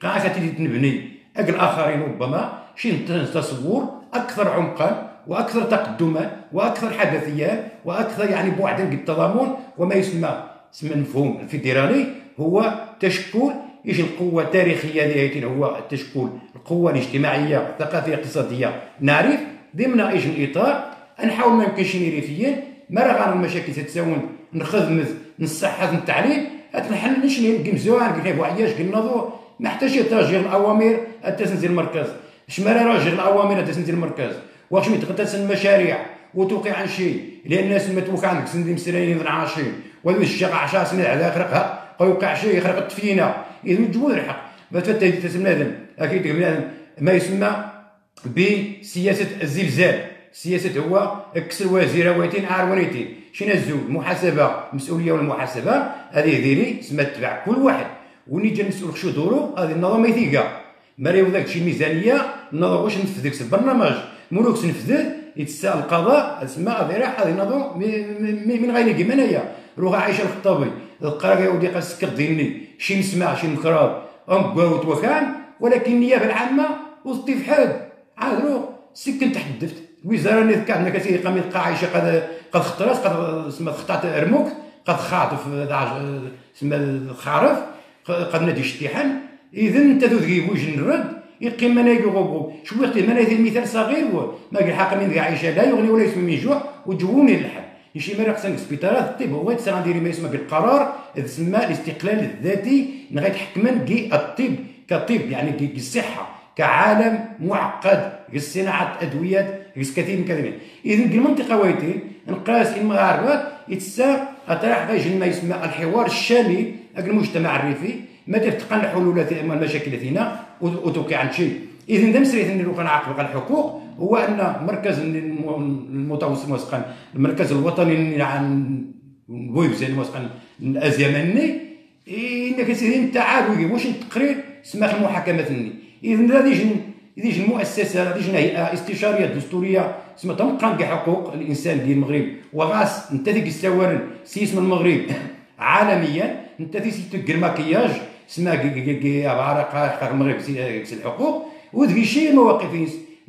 B: قاعدة تنبني الاخرين ربما شي تصور أكثر عمقا وأكثر تقدما وأكثر حدثيه وأكثر يعني بعدا بالتضامن وما يسمى اسم المفهوم الفيدرالي هو تشكل إيش القوة التاريخية ديالتنا هو تشكل القوة الاجتماعية الثقافية الاقتصادية. نعرف ضمن إيش الإطار نحاول ما يمكنش ريفيين ما راه المشاكل تتساون نخدم نصحح التعليم نحل نشني نقمزوها نقول عياش قلنا ما احتاجش تراجع الأوامر التسنزل المركز. شمال راجل الأوامر التسنزل المركز. واش متقدس المشاريع وتوقع عن شيء لأن الناس ما توقع عندك سندي مسرين عاشين وهذا الشيخ 10 سنين على خرقها ويوقع شيء يخرق التفينة. اذا الجمهور الحق. ما تفتح بنادم أكيد بنادم ما يسمى بسياسة الزلزال. السياسة هو اكسر وزير ويتين عارونيتين شنو الزوج محاسبة. مسؤولية والمحاسبة. هذه ديري سما تبع كل واحد. وني جا نسول شو دورو هذه النظام يثيقا ما ريو ذاك شي ميزانيه النظام واش نفذ ديك البرنامج ملوك تنفذ يتسال القضاء اسماء هذه راح هذه نظام من غير كيما انايا روح عايشه الخطابي القرا يا ودي قاس ديني شي نسمع شي نكراب ام قاوت وكان ولكن النيابه العامه وظتي حاد عاد روح سكن تحت الوزاره اللي ذكرت انك كثير قام يلقى عايشه قد قد خطرات قد سما خطات رموك قد خاطف سما الخارف قد نادي الشتيحان اذا انت ذو ذي وجه نرد يقيم مناهج غبو شو يختي مناهج المثال صغير ما قال حق من عائشة لا يغني ولا يسمي من جوع وجوني الحل يشي ما خصنا سبيطارات الطب هو تسرى ندير ما يسمى بالقرار تسمى الاستقلال الذاتي نغيت حكما كي الطب كطب يعني كي الصحة كعالم معقد صناعه ادويات كثير من كذا اذا المنطقة ويتي نقاس المغاربة يتسا اطرح غير ما يسمى الحوار الشامل المجتمع الريفي ما تقن الحلول المشاكل فينا وتوقع عن شيء. اذا دم سريت نديرو كنعاقبوا على الحقوق هو أن مركز المتوسط مسقن المركز الوطني عن بويبزين مسقن الازيماني إنك سيدي أنت عاد واش التقرير؟ سماح المحاكمات اذا غادي ديج المؤسسة ديج هيئة استشارية دستورية تنقام كاع حقوق الإنسان ديال المغرب. وغاس أنت ديك السوارن سي اسم المغرب. *laughs* عالميا انت ديك الماكياج اسمها بعرق المغرب سي الحقوق وذي شي المواقف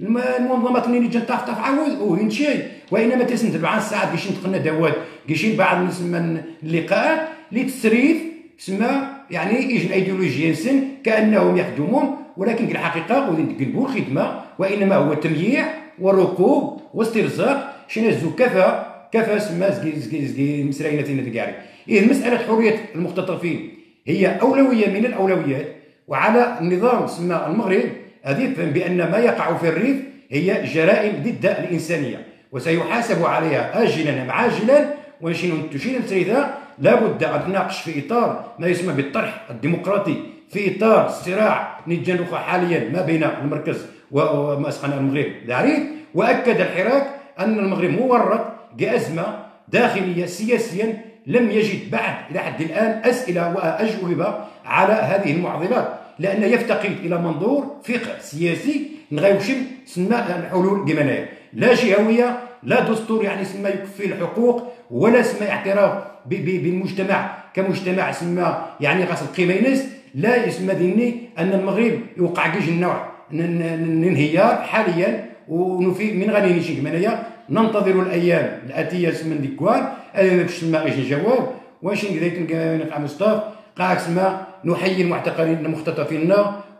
B: المنظمات اللي جات تفتح عاود وين شيء وإنما تسند بعض الساعات كيشين تقنا دوات كيشين بعض نسمى اللقاءات لتسريف تسمى يعني يجن ايديولوجيا سن كأنهم يخدمون ولكن الحقيقة وين تقلبوا الخدمة وإنما هو تمييع وركوب واسترزاق شنو كفى كفى سما زكي زكي زكي مسراينا تينا اذا مسألة حرية المختطفين هي أولوية من الأولويات وعلى النظام سما المغرب هذه بأن ما يقع في الريف هي جرائم ضد الإنسانية وسيحاسب عليها اجلا أم عاجلا ونشين تشير لا لابد أن تناقش في إطار ما يسمى بالطرح الديمقراطي في إطار الصراع نتجنخ حاليا ما بين المركز وما المغرب. العريض وأكد الحراك أن المغرب مورط بأزمة داخلية سياسيا لم يجد بعد إلى حد الآن أسئلة وأجوبة على هذه المعضلات لأن يفتقد إلى منظور فقه سياسي نغيوشم سمى الحلول جمانية لا جهوية لا دستور يعني سمى يكفي الحقوق ولا سمى اعتراف بالمجتمع كمجتمع سمى يعني خاص القيمينس لا يسمى ذني أن المغرب يوقع كيج النوع الانهيار حاليا ونفي من غادي نمشي جمانية ننتظر الأيام الآتية من ديكوان أنا باش ما غيش نجاوب واش نقدر نقع مصطفى قاعد سما نحيي المعتقلين المختطفين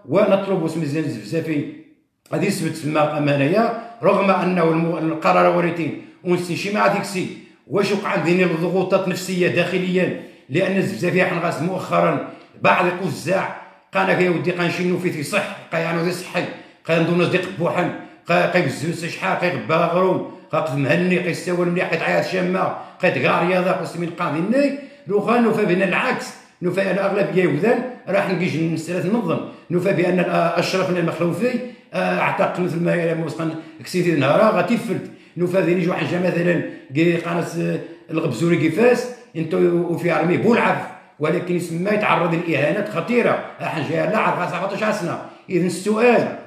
B: ونطلب اسم الزفزافي هذه سبت سما امانيه رغم أنه القرار وريتين ونسي مع ديك سي واش وقع عندنا الضغوطات نفسيه داخليا؟ لأن الزفزافي غاس مؤخرا بعض القزاع قانا يا ودي قنشينو في صح قيانو دي صحي قاندو ناس دي قبوحن قيبزو شحال قيغبا غروم قاقد مهني قيستاول مليح قيتعيط شامة قيتقع رياضه قسمين قاضي ني لو غانو فبنا العكس نوفى الاغلبيه يوذان راح نجيش نسالات ننظم نوفى بأن أشرف المخلوفي آه، اعتقد مثل ما مسخن كسيتي نهارا غتفرد نوفى ذي نجو حاجة مثلا قناص آه، الغبزوري كيفاس انتو وفي عرمي بولعف ولكن يسمى يتعرض لاهانات خطيرة. حاجة لا عرف 17 سنة. اذا السؤال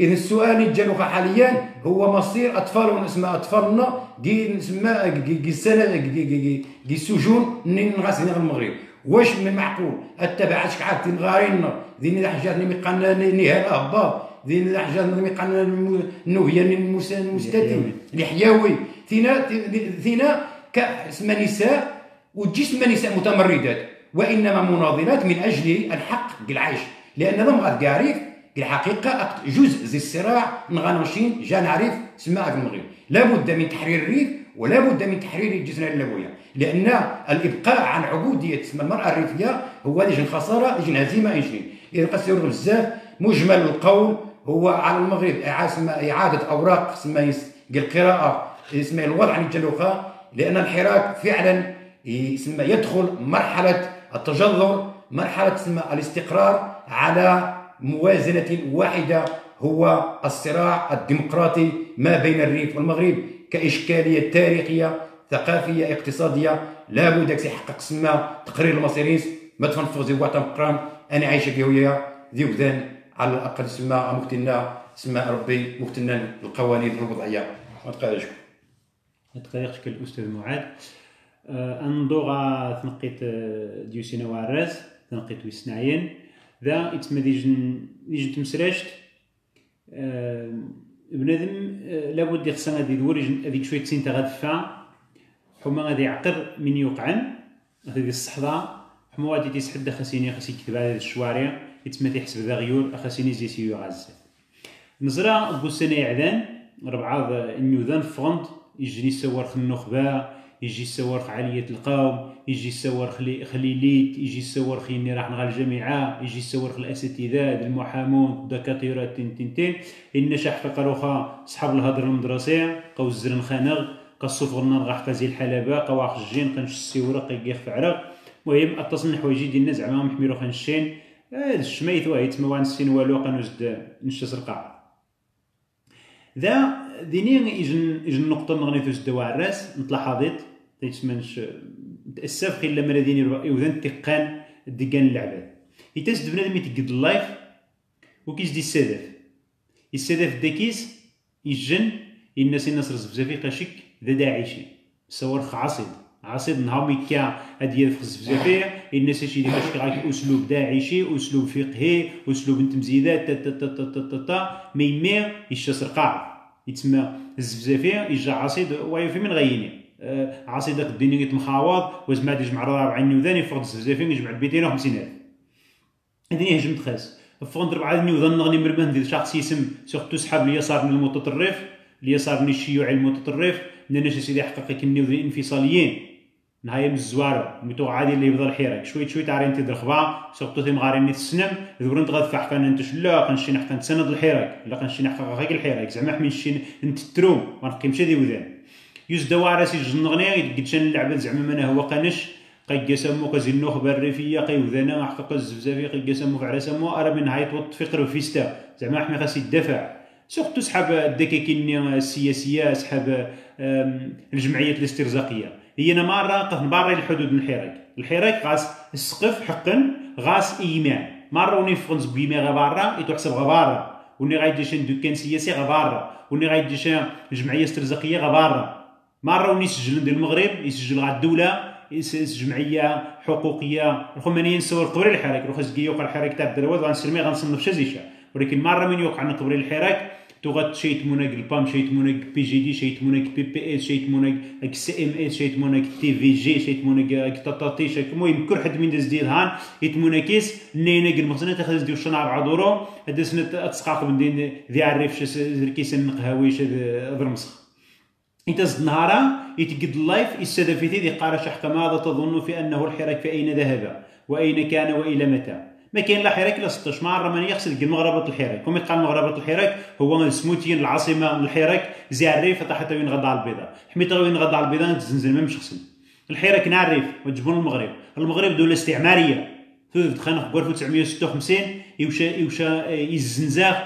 B: اذا السؤال اللي حاليا هو مصير اطفال اسمى أطفالنا دي نسمى دي سنة دي السجون نين غاسين المغرب؟ واش من معقول؟ أتبع شكعات غارين ذين الحاجات اللي قلنا نهايه الهباب ذين الحاجات اللي قلنا النوبيه المستدين الحياوي ثينا ثينا كاسم نساء وجسم نساء متمردات وإنما مناضلات من أجل الحق العيش لأن ضم غاد كاعريف الحقيقة جزء زي الصراع نغنوشين جا نعرف سماع في المغرب لابد من تحرير الريف ولا بد من تحرير الجزيرة اللبويه لأن الإبقاء عن عبودية المرأة الريفية هو لجن خسارة لجن هزيمة انشين إذا قصير بزاف مجمل القول هو على المغرب إعادة أوراق سما القراءة اسمها الوضع عن الجلوخة لأن الحراك فعلا يدخل مرحلة التجذر مرحلة سما الاستقرار على موازنة واحدة هو الصراع الديمقراطي ما بين الريف والمغرب كإشكالية تاريخية ثقافية اقتصادية لابد يحقق سما تقرير المصيرين ما تفنفوز وطن قران أنا عايشة كيوية ذي وذان على الأقل سما مكتنا سما ربي مكتنا القوانين الوضعية. ما تقالش
A: تقالش الأستاذ معاذ. أه أنضغى تنقيت أه، ديوسينا وعراس تنقيت ويسنعين ذا يتما ديجن ديجن تمسراشت آه بنادم آه لابد يخصنا غادي يدور هذيك شوية تسين تغادفع حما غادي يعقر من يوقعن هذه الصحراء حما غادي تيسحد خاصيني خاصي يكتب على الشوارع. يتما تيحسب ذا غيور خاصيني زي سيو غاز نزرا بوسنة يعدان. ربعة النيوذان فغنت يجري يسور في النخبة. يجي يسور عالية القوم يجي خلي خليليت يجي يسور خيني راح نغال الجامعة يجي يسور الأساتذة المحامون الدكاترة تين تين تين إن شاح فقروخا صحاب الهضر المدرسية قو الزرن خانغ قصوف غنا غاح قازي الحلبة قواخ الجين قنش السيورة قيقيخ فعرق المهم التصنيح حوايجي ديالنا زعما محميرو خنشين هاد الشميت واه يتما وان السين والو قنوزد نشاس القاع ذا ديني يجن يجن نقطة نغني في الراس نطلع حاضيت تيسمنش خير لما الذين يوذن تقان دقان اللعبات يتسد بنادم يتقد اللايف وكيس دي السدف السدف داكيس يجن الناس الناس رزبزافي قاشك ذا داعشي صور عصيد. عصيد نهار ميكا هادي في الزفزافية الناس شي ديما غاك أسلوب داعشي أسلوب فقهي أسلوب تمزيدات تا تا تا تا تا تا تا. ميمي يشاس القاع يتسمى الزفزافية يجا عصيد ويفي من غيني آه عصيد داك الدنيا يتمخاوض وزما يجمع 40 نيوذان يفقد الزفزافية يجمع 250 الف هذه هجمت خاص فوند ربعة نيوذان نغني مربان ديال شخص يسم سورتو سحاب اليسار من المتطرف اليسار من الشيوعي المتطرف لأن سيدي حقق كنيو الانفصاليين نهاية من الزوارة ميتو عادي اللي يبدا الحراك شوية شوية تعرين تيد الخبا سورتو تيم غارين نيت السنم ذورنت غادفع كان انت لا قنشي نحكا نتسند الحراك لا قنشي نحكا غاك الحراك زعما حمي نشي نتتروم ونقي مشى دي وذان يوز دوارة سي جنغني قد شان اللعبة زعما منا هو قنش. قي سمو كزي النخبة الريفية قي وذانا حقق الزفزافي قي سمو فعلا سمو. أرى من هاي توط فقر وفيستا. زعما حمي خاص يدافع. سورتو سحاب الدكاكين السياسية سحاب الجمعيات الاسترزاقية. هي مرة قف برا الحدود من الحراك. الحراك غاس السقف حقا غاس إيمان. مرة وني فونس بيمي غبارة يتحسب غبارة. وني غايدي شان دوكان سياسي غبارة. وني غايدي شان جمعية استرزاقية غبارة. مرة وني سجل ديال المغرب يسجل غا الدولة جمعية حقوقية. الخمانيين صور قبر الحراك روخ يوقع الحراك تاع الدروات غنسرمي غنصنف شازيشا ولكن مرة من يوقع قبر الحراك تغط شيت موناك البام شيت موناك بي جي دي شيت موناك بي بي اس شيت موناك اك سي إم إس شيت موناك تي في جي شيت موناك اك تاطاتي شيت المهم كل حد من داز ديال هان قل مخزنة تاخذ ديال شنا بعض دورو هذا سنة تسقاق من دين ذي عرف كيس النقهاويش ذا زد نهارا يتقد اللايف يستدفيتي ذي قارش احكام ماذا تظن في أنه الحراك في أين ذهب؟ وأين كان وإلى متى؟ ما كاين لا حراك لا 16 مع الرمانيه يغسل مغربة الحراك. كوم يقال مغربة الحراك هو سموتين العاصمة الحراك زعريف حتى وين غدا على البيضاء. حميت وين غدا على البيضاء تزنزل ميم شخصا الحراك نعرف وتجبون المغرب. المغرب دولة استعمارية. دخلنا في 1956 يوشا يوشا يزنزاخ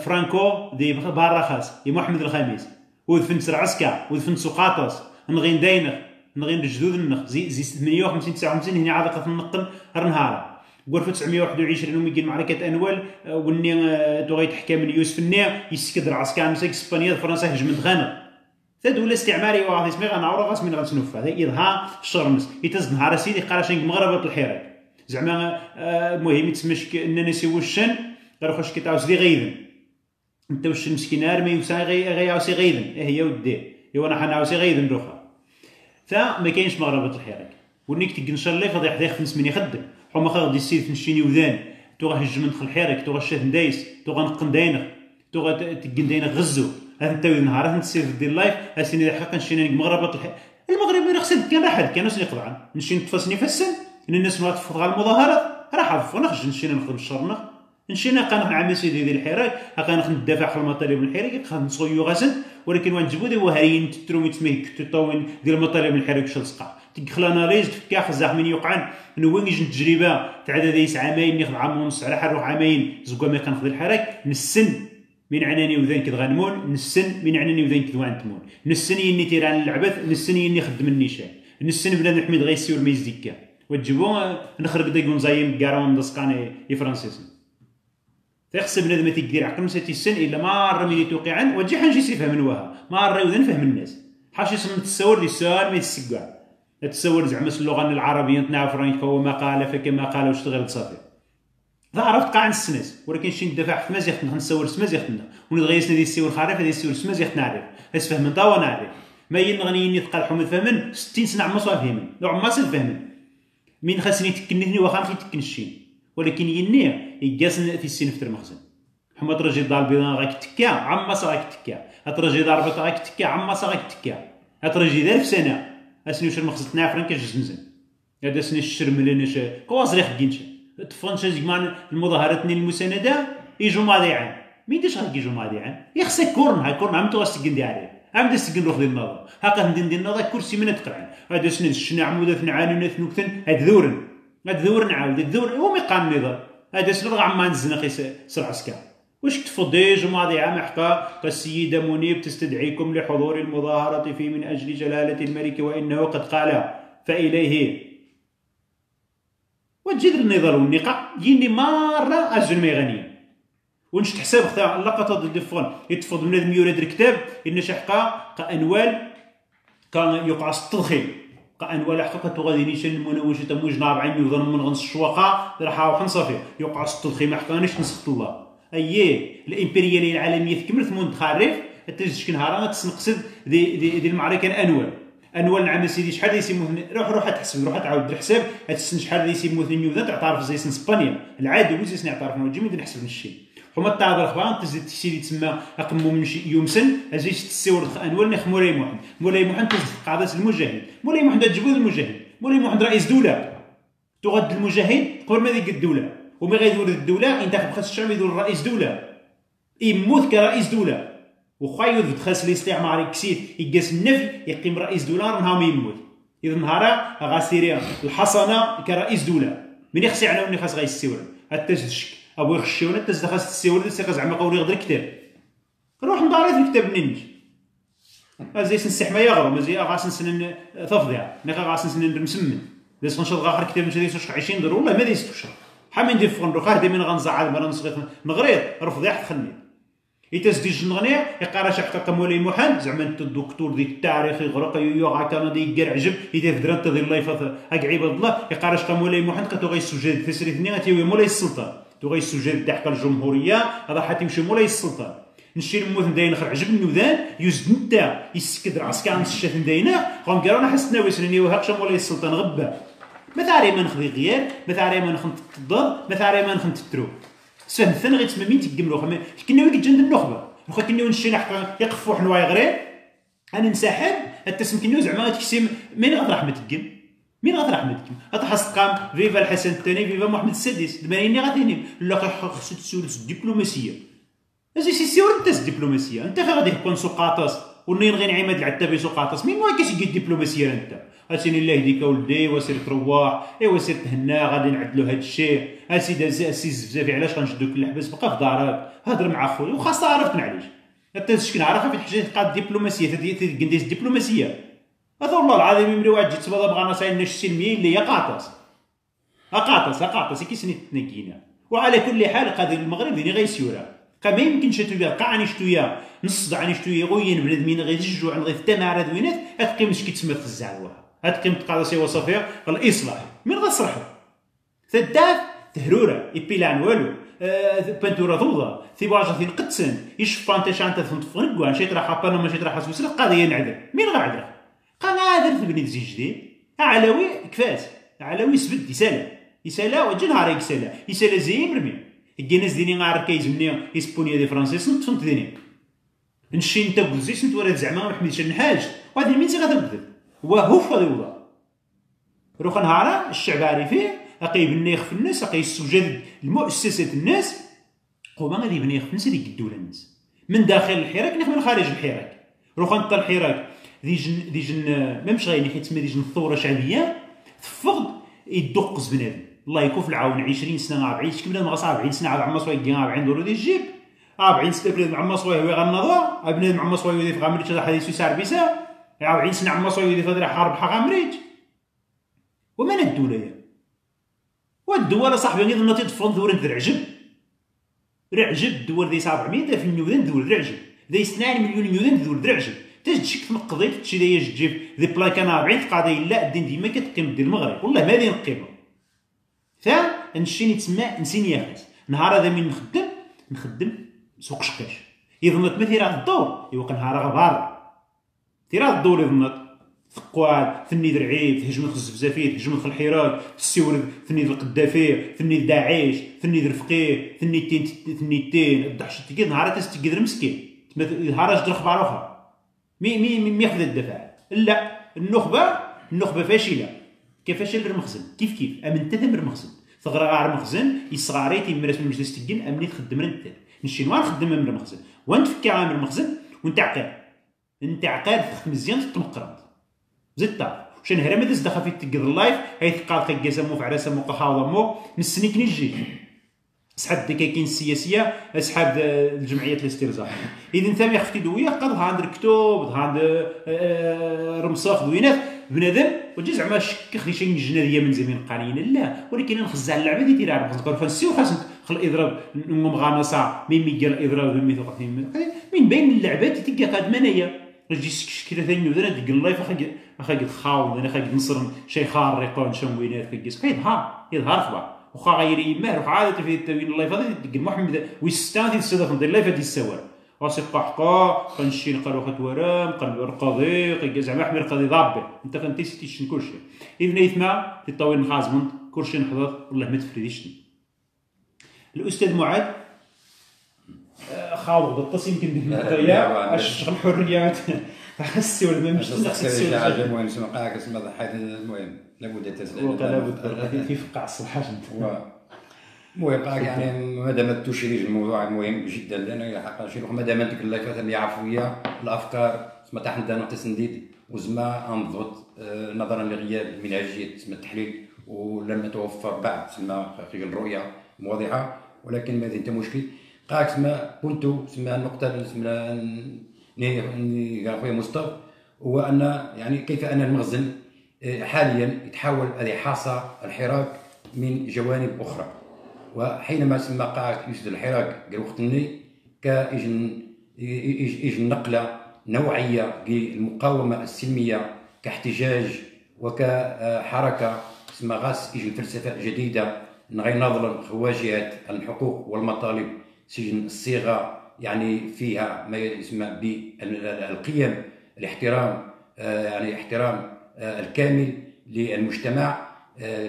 A: فرانكو دي بارا خاص يا محمد الخامس ودفن سرعسكا ودفن سقاطس نغين داينخ نغين الجدود النخ زي زي 58 59 هنا عاد النقن رنهارا قول 921 ومي كاين معركة أنوال وني دوغي حكام يوسف النيا يسكد العسكر مسك إسبانيا فرنسا هجمت غانا. تا دولة استعمارية واحد اسمي غنعورو غاس من غنسنوفا هذا إظهار الشرمس يتزد نهار سيدي قال مغربة الحراك زعما المهم آه، يتسمش إننا سي الشن غير خوش كي تعاوز لي غيذن. انت وش مسكين ارمي وسا غي غيعاوسي غيذن إيه هي ودي. ايوا أنا حنعاوسي غيذن دوخا تا ما كاينش مغربة الحراك. ونيك تقنشر لي فضيح دايخ خمس من يخدم. حما خاغ دي سيد نشيني وذان. تو غا هجم ندخل حيرك تو غا شاف ندايس تو غا نقن داينغ. تو غا تقن داينغ غزو. هذا انت نهار هذا سير دير لايف. اسيني حقا نشيني مغربة الح... المغرب ما خصني كان احد كان ناس يقطعن نشي نتفاسني فسن. الناس ما على المظاهرات راح عرفوا نخرج نشينا نخدم الشر نشينا قا نعمل سيدي ديال الحراك هاكا ندافع على المطالب الحراك خا نصويو غاسن ولكن وان جبودي وهاريين تترومي تسميه كتو ديال المطالب الحراك شلصقا تدخل اناليز تفكا خزاح من يوقعن من وين يجي التجربة تاع دايس عامين ناخذ عام ونص على حال روح عامين زوكا ما كناخذ الحراك نسن من عناني وذان كذ غنمون نسن من عناني وذان كذ تمون نسن يني تيران العبث نسن يني خدم النيشان نسن بنادم حميد غيسي والميز ديكا. وتجيبو نخرج ديك زايم كاراون دسكاني يفرنسيسن. تيخص بنادم تيدير عقل مساتي السن إلا ما رمي توقعا وجي حنجي يفهم نواها ما راه وذان فهم الناس. حاشي سن تصور دي السؤال ما يتسكع تسول زعما اللغة العربية نتاع فرانك هو ما قال فكما قال واشتغل صافي ذا عرفت قاع السنس ولكن شي ندافع في مزيخ نسول سمازيختنا ونتغيسنا دي السيور خارف هذه السيور سمازيخ نعرف اس فهم انت نعرف. ما ينغني يني تقال حمد فهمن 60 سنة عما صار فهمن. لو عما صار فهمن. من خاصني تكنني واخا خي تكنشين ولكن يني يجاسن في السين في المخزن حما ترجي دار البيضاء غاك تكا عما صار غاك تكا. ترجي دار البيضاء غاك تكا عما صار غاك تكا. ترجي دار في سنه اسني وش المخزن تنعفرن كاش زمزم هذا أسني الشرملين اش كواز ريح كينش تفونش زمان المظاهرات المساندة يجوا ماضيعان مين ديش غادي يجوا ماضيعان يخصك كورن هاي كورن عم توغا سكن ديالي عم سكن روح ديال النظر. هاكا ندين ديال النظر كرسي من تقرعن. هذا أسني الشنا عمودة ثنعان ثنوكتن هاد ذورن. هاد ذورن عاود الذورن هو مقام النظر. هذا اسني عمان زنقي سرع سكان واش تفضي جمعة عام حقا السيدة منيب تستدعيكم لحضور المظاهرة في من أجل جلالة الملك وإنه قد قال فإليه. وتجد النظر والنقاء يني مرة أزل ميغنيا ونش تحسب ختا اللقطة دي فون يتفضل من يورد الكتاب. إن شحقا كأنوال كان يقع التضخيم. كأنوال حقا غادي نيشان المنوش تموج نار عين يظن من غنص الشواقة راح وحن صافي. يقع التضخيم حقا نش نسخط الله أيه الإمبريالية العالمية تكمل ثمون تخرف تجد نهار تسنقصد دي, دي, دي المعركة أنوال أنوال نعم سيدي شحال يسموه روح روح تحسب روح تعاود الحساب هتسن شحال يسموه نيوزا تعترف زي سن إسبانيا. العادي وزي سن يعترف نوجي نحسب نشي هما تاع الخبان تزيد تسيري تسمى أقمو من يومسن ازي تسيور أنوال نخ مولاي محمد. مولاي محمد تزيد قاعدة المجاهد. مولاي محمد تجبود المجاهد مولاي محمد رئيس دولة. تغد المجاهد قبل ما ذيك الدولة. وما غيدور الدولة ينتخب خاص الشعب يدور رئيس دولة. يموت كرئيس دولة. وخايو خاص الاستعمار يكسيت يقاس النفي يقيم رئيس دولار نهار ما يموت. إذا نهار غاسيري الحصانة كرئيس دولة. من يخسي على وني خاص غيسيور حتى الشك. أبو يخشيونا حتى خاص تسيور تسيق زعما قولي غدر الكتاب. روح نداري في الكتاب منينج زي سنستحمى يغرم زي غاس نسنن تفضيع. نخا غاس نسنن مسمن ليس نشط غاخر كتاب نشري 20 درهم والله ما ديس تشر حامين دي فغن روخ دي من غنزعل مرة نصغيت نغريط رفضيح تخلي يتسدي جنغنيا يقرا شي حقا مولاي محمد زعما أنت الدكتور ديك التاريخ يغرق يوغا كان دي يقر عجب في درنت ذي الله يفضل عباد الله. يقرا شي مولاي محمد كتو غي السجاد تسري ثنين غتي مولاي السلطان تو غي السجاد تحت الجمهورية هذا حتى يمشي مولاي السلطان نشي الموت نداين خر عجب النوذان يزد نتا يسكد راسك عن الشات نداينا قام قالوا حسنا ويسنني وهاك مولاي السلطان غبا. ما تعري ما نخذي غير ما تعري ما نخنت الضر ما تعري ما نخنت الترو سهل غير تسمى مين تقم لوخ كنا ويك جند النخبة. وخا كنا ونشي لحق يقف واحد نوايا غريب أنا نسحب التسم كنا زعما تكسم مين غطرح ما تقم؟ مين غطرح ما تقم؟ غتحس قام فيفا الحسن الثاني فيفا محمد السادس. دمانيني غاتيني لا خصك تسول الدبلوماسية. ازي سي سي ورد الدبلوماسيه انت غادي تكون سقاطس ونين غير عماد العتابي سقاطس. مين ما كاش الدبلوماسيه انت؟ اسيني الله يهديك ولدي وسير تروح ايوا سير تهنا غادي نعدلو هاد الشيء اسيدي اسي زفزافي علاش غنشدوك الحبس بقى في دارك هضر مع خويا وخاصة عرفتنا علاش حتى تشكن عارف في الحاجات تلقى الدبلوماسيه تدير الدبلوماسيه هذا والله العظيم يمري واحد جيت تبغى بغانا ساين نش سلمي اللي هي قاطس. أقاطس أقاطس كيسني تنقينا. وعلى كل حال قاد المغرب ديني غيسيورا تويا قاعني شتويا نص عني شتويا غوين بنادمين غير الجوع غير التمارة دوينات اتقيم شكي تسمى في الزعوه هتقيم تقاضى سي وصفية الإصلاح من غصرحو ثداف تهرورة إبيلان والو. أه بنتورا ضوضة. ثيباجة ثين قدسن يشفى أنت شانتا ثنطفن قوان. شي تراح حبانا ما شي تراح سوسر قضية نعذر مين غعذر قال عذر تبني تزي جديد علاوي كفاس. علاوي سبد يسالا. يسالا وجه نهار يسالا. يسالا زي مرمي الجناز ديني غار كيزمني اسبونيا دي فرنسي سنت سنت ديني نشي انت بوزي سنت ورا زعما محمد شنحاج وهذه مين زي غتبدل وهو فضيوضة روخ نهارا الشعب عارفين أقي بني في الناس أقي السجاد المؤسسة الناس قوما غادي يبني في الناس اللي يقدوا الناس من داخل الحراك نخ من خارج الحراك روخ انت الحراك ذي جن ذي جن ما مش غايني حيت ذي جن الثوره شعبيه تفض يدقز بنادم الله يكون في العون 20 سنة 40 شكون بنادم غاص 40 سنة عاد عما صوي 40 دورو دي الجيب 40 سنة بنادم عما صوي هو غنضوا بنادم عما صوي يدي في غامريتش حديث يسار بيسا. عين سنة عما صوي دي فدري حرب حق أمريج ومن الدولة؟ والدول صاحبي غير نطي تفرض دور انت رعجب رعجب الدول ذي 700 في النيوذن دول رعجب ذي 2 مليون نيوذن دول رعجب تجد شك نقضي تشي ذي جيب ذي بلاك أنا 40 تقاضي لا الدين ديما كتقيم ديال المغرب. والله ما دين القيمه نشيني تسمى نسيني ياخذ نهار هذا من نخدم نخدم سوق شقاش. مثلا راه الدور يوقع نهار غبار. تيرا الدوري ضمت ثقوال ثني درعيب تهجم الزفزافيت تهجم الحراك تسيور ثني القدافير ثني داعش ثني الفقيه ثني تين ثني تين الدحش تقيد نهار تستقدر مسكين نهار اجدر أخبار أخرى. مي مي مي الدفاع. لا النخبه النخبة فاشلة. كيف فاشل المخزن كيف كيف؟ أمن تثم المخزن غار المخزن يصغاري تيمرس من المجلس تقين أمني تخدم رنت. نشي نوار نخدم من المخزن وانت فكي عامل المخزن وانت عقل انت عقاد تخت مزيان تمقرض زدت. شن هرا مدز دخل في تقد اللايف؟ هاي ثقال قيا سمو فعلا سمو قحاوضة مو. نسنيك نجي. أسحاب الدكاكين السياسية أسحاب الجمعيات الاسترزاق اذا انت يختي دوية قد هاند الكتب هاند آه، آه، رمصاخ دوينات. بنادم وجي زعما خدي شي نجنا من زمان قانين لا ولكن نخزع اللعبة دي تيرا خاصك فنسي وخاصك خل اضرب نم غانصا مين ميجر اضرب مين ثقة من بين اللعبات تلقى قاد منايا. جي كذا ثاني ودنا ديك اللايف اخا اخا خاوض أنا اخا نصر شي خارقون شون وينات كيس يظهر يظهر خبا وخا غير يمار وخا عادة في اللايف هذا ديك محمد ويستانتي الصدق ندير اللايف هذه السوار غاسي قحقا قنشي نقل واخد ورام قلب رقضي قيقا زعما حمير قضي ضابي. انت كنتي ستيشن كلشي. إذن ايثما في الطويل نخازمنت كلشي نحضر. والله ما تفريديش الأستاذ معاذ آه، خاوض الطس يمكن ديك النقطه اش الحريات. حسي ولا ما مش
B: تحسي حاجة المهم اسمع قاعك اسمع ضحيت المهم لابد تسال
A: لابد في فقع الصباح
B: المهم قاعك يعني ما دام تشريج الموضوع مهم جدا. لأن حقا شي ما دام ديك اللايفات اللي عفويه الأفكار ما تحت نقص نديد وزما انضبط آه، نظرا لغياب منهجيه التحليل ولم توفر بعد تسمى الرؤية واضحة. ولكن ما انت مشكل. قاعد تسمى كنت تسمى النقطة اللي تسمى قال خويا مصطفى هو أن يعني كيف أن المخزن آه، حاليا يتحول هذه حاصة الحراك من جوانب أخرى. وحينما سمى قاعد يوجد الحراك قال وقتني كيجن يجن نقلة نوعية للمقاومه السلمية كاحتجاج وكحركه تسمى غاس يجن فلسفة جديدة نغي نظرا خواجهة الحقوق والمطالب سجن الصيغة يعني فيها ما يسمى بالقيم الاحترام آه، يعني احترام آه، الكامل للمجتمع آه،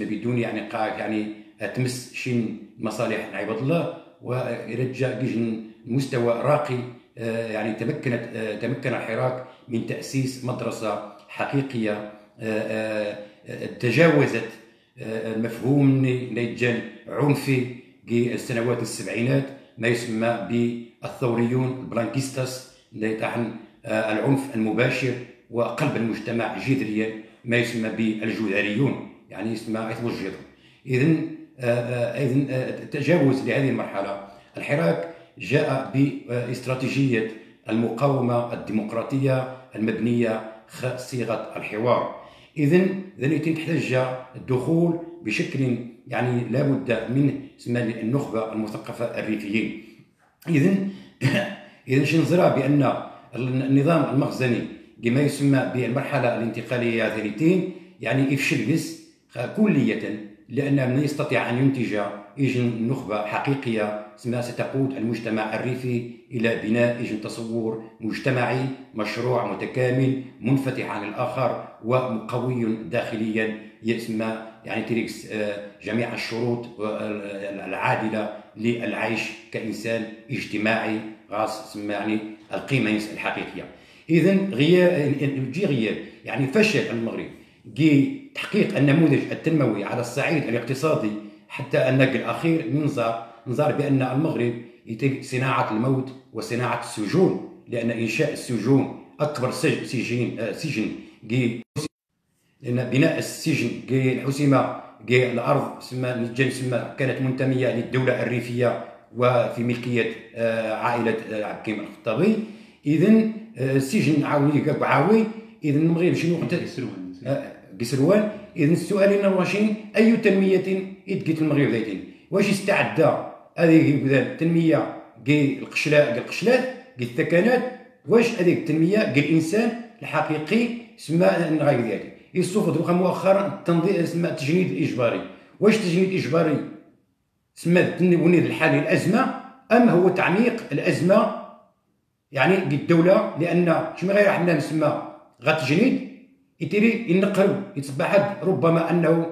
B: بدون يعني قاعد يعني تمس شين مصالح عباد الله ويرجع جيجن مستوى راقي يعني تمكنت تمكن الحراك من تأسيس مدرسة حقيقية تجاوزت المفهوم نيجان عنفي في السنوات السبعينات ما يسمى بالثوريون البلانكيستاس آه، العنف المباشر وقلب المجتمع جذريا ما يسمى بالجذريون يعني يسمى يتوجد اذا آه، آه، اذا تجاوز لهذه المرحلة. الحراك جاء باستراتيجية المقاومة الديمقراطية المبنية صيغة الحوار. اذا اذا تحتاج الدخول بشكل يعني لابد من اسمها النخبة المثقفة الريفيين. اذا *coughs* اذا شنزرا بأن النظام المخزني كما يسمى بالمرحلة الانتقالية ثانيتين يعني يفشل بس كلية. لأن من يستطيع أن ينتج إجن نخبة حقيقية اسمها ستقود المجتمع الريفي إلى بناء إجن تصور مجتمعي مشروع متكامل منفتح عن الآخر ومقوي داخليا يسمى يعني تريكس آه، جميع الشروط العادلة للعيش كإنسان اجتماعي غاص يعني القيمة الحقيقية. إذا غياب جي غياب يعني فشل المغرب. جي تحقيق النموذج التنموي على الصعيد الاقتصادي حتى النقل الأخير ننظر نظر بأن المغرب صناعة الموت وصناعة السجون لأن إنشاء السجون أكبر سجن آه، سجن لأن بناء السجن الحسيمة الأرض سما سما كانت منتمية للدولة الريفية وفي ملكية آه، عائلة آه، عبد الكريم الخطابي. إذا السجن عاوي عاوي إذا المغرب شنو قسروان اذا السؤال هنا واشين أي تنمية ادقيت المغرب ذاتين واش استعد هذه التنميه كي القشلاء كي القشلات كي الثكنات؟ واش هذيك التنميه كي الإنسان الحقيقي سما غير ذاتي يسوق دوكا مؤخرا التنظيم سما التجنيد الاجباري واش التجنيد الاجباري سما التنوير الحالي الأزمة؟ أم هو تعميق الأزمة؟ يعني الدولة لأن شنو غير حنا نسمى غتجنيد يتري ينقروا يتصبح ربما أنه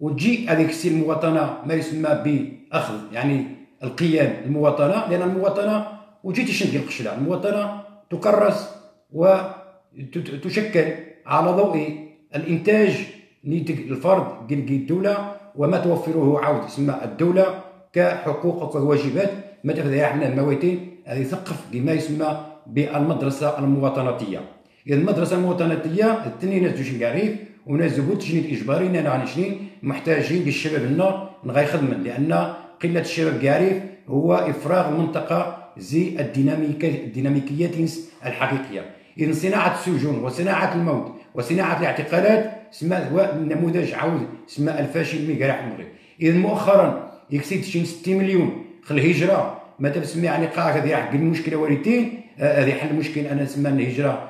B: وتجي هذيك السي المواطنة ما يسمى بأخذ يعني القيام المواطنة لأن المواطنة وجيت تشد القشله المواطنة تكرس وتشكل على ضوء الإنتاج الفرد قلقي الدولة وما توفره عاود تسمى الدولة كحقوق وكواجبات ما تاخذ إحنا المواتين هذه ثقف بما يسمى بالمدرسة المواطناتية. المدرسة المواطناتيه التنين دوش كاريف وناس زبوت تجنيد إجباري أنا عن شنين محتاجين بالشباب لنا نغاي خدمه لأن قلة الشباب كاريف هو إفراغ المنطقة زي الديناميكية الديناميكيات الحقيقية. اذا صناعة السجون وصناعة الموت وصناعة الاعتقالات سما نموذج عاود سما الفاشل من قراح المغرب اذا مؤخرا يكسيد شي 60 مليون خل الهجرة. ما تسمى يعني قاعد هذه حق المشكلة وريتين هذه حل المشكل أنا نسمى الهجرة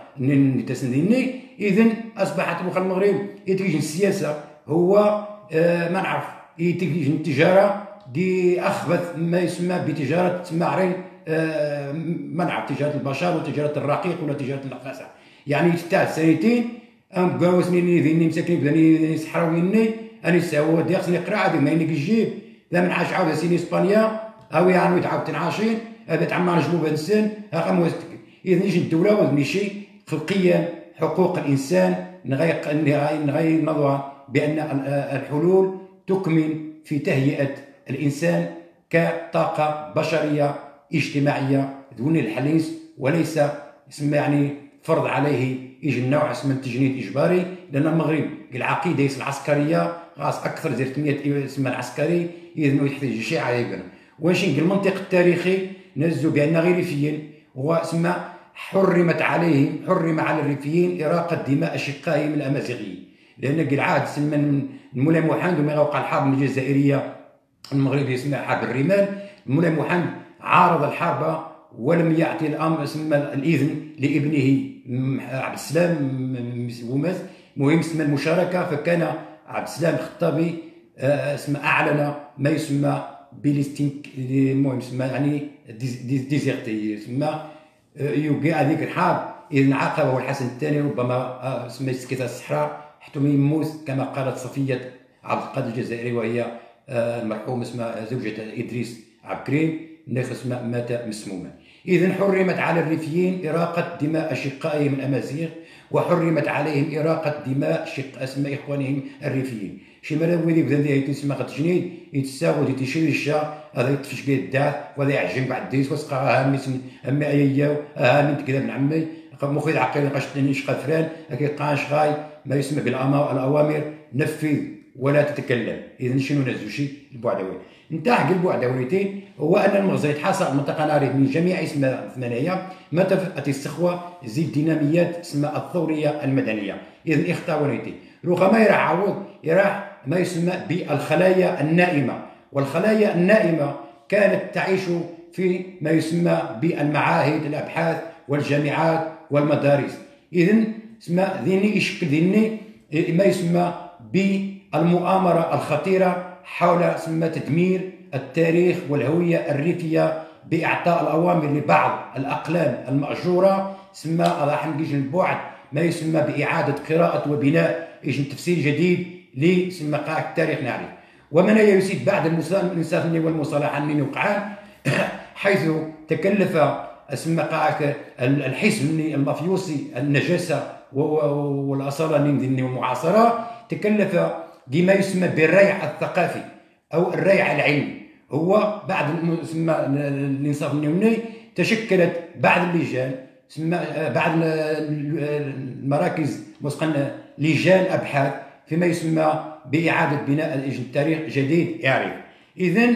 B: تسنديني اذا أصبحت مخ المغرب يتيجي السياسة هو آه، ما نعرف. يتيجي التجارة دي أخبث ما يسمى بتجارة تسمى آه، ما نعرف تجارة البشر وتجارة الرقيق ولا تجارة النقاصه يعني تاع سنتين أم قاوسني ذيني مساكين بذاني صحراويني أني ساوا دي خصني قرا عادي ما ينك الجيب لا من عاش عاود سيني إسبانيا أو يعني تعاود تنعاشين. هذا تعمر جبوب هذا السن رقم اذا نجي الدولة وذني شيء خلقيا حقوق الإنسان. نغي نغي نضوى بأن الحلول تكمن في تهيئة الإنسان كطاقة بشرية اجتماعية دون الحليس وليس اسم يعني فرض عليه يجي النوع اسمه التجنيد إجباري. لأن المغرب العقيدة العسكرية غاس أكثر زي 100 اسم العسكري اذا يحتاج شيء على واش المنطق التاريخي نزلوا بأن غير ريفيين هو اسمه حرمت عليهم حرم على الريفيين إراقة دماء أشقائهم الأمازيغيين. لأن العهد سلمان المولاي محمد وما وقع الحرب الجزائرية المغربية اسمها حرب الرمال. المولاي محمد عارض الحرب ولم يعطي الأمر اسمى الإذن لابنه عبد السلام بوماز مهم اسمى المشاركة فكان عبد السلام الخطابي آه، اسمى أعلن ما يسمى بليستينك المهم يسمى يعني ديزيرتي يسمى آه، يوقع هذيك الحرب إذا عاقبه الحسن الثاني ربما آه، سمى سكيت الصحراء حتى يموت كما قالت صفية عبد القادر الجزائري وهي المرحوم اسمها زوجة إدريس عبد الكريم نفس مات مسموما. إذا حرمت على الريفيين إراقة دماء أشقائهم الأمازيغ وحرمت عليهم إراقة دماء شق أسماء إخوانهم الريفيين. شي مرة ويدي بدا دي تسمى قد جنيد يتساوى دي تشري الشا هذا يطفش بيه الدار وهذا يعجن بعد ديس وسقى ها ميسن أما أياو ها من تكذب من عمي مخيد عقيل قاش تنيش فران أكي قاش غاي ما يسمى بالأوامر نفذ ولا تتكلم. إذا شنو نزو شي؟ البعدوي. نتاع حق البعدويتين هو أن المغزى يتحصل منطقة نارية من جميع ثمانية ما تستخوى زيد ديناميات اسمها الثورية المدنية. إذا اختاوريتي رغم يراح عوض يراح ما يسمى بالخلايا النائمة. والخلايا النائمة كانت تعيش في ما يسمى بالمعاهد الأبحاث والجامعات والمدارس. إذا اسمى ذيني يشكل ذيني ما يسمى بالمؤامرة الخطيرة حول سمى تدمير التاريخ والهوية الريفية بإعطاء الأوامر لبعض الأقلام المأجورة. سمى راح نجي البعد ما يسمى بإعادة قراءة وبناء إيش تفسير جديد لسمى قاع التاريخ نعرف ومن يسيد بعد الإنسان والمصالحة من وقعان *coughs* حيث تكلف اسمى قاع الحزب المافيوسي النجاسة والأصالة والمعاصرة تكلف بما يسمى بالريع الثقافي أو الريع العلمي. هو بعد الانصاف النيوني تشكلت بعض اللجان بعض المراكز مسقن لجان أبحاث فيما يسمى بإعادة بناء التاريخ جديد يعرف. اذا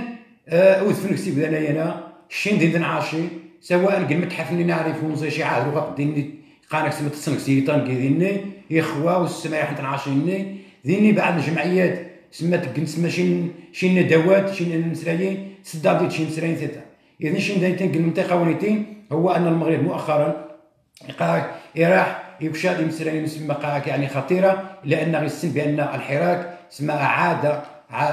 B: اوث نكتب أنا شين دين عاشي سواء قل متحف اللي نعرف ونصي شي عاد وقت دين قانك سمت السنكسي كيديني اخوا والسماح عاشيني ذيني بعض الجمعيات سمات كنسما شي شي ندوات شي مسرايين سدا شي مسرايين ثلاثة. اذا شي دايتين المنطقة ونيتين هو أن المغرب مؤخرا قاعد يبشا مسرايين سما قاعد يعني خطيرة لأن غيسن بأن الحراك سما عاد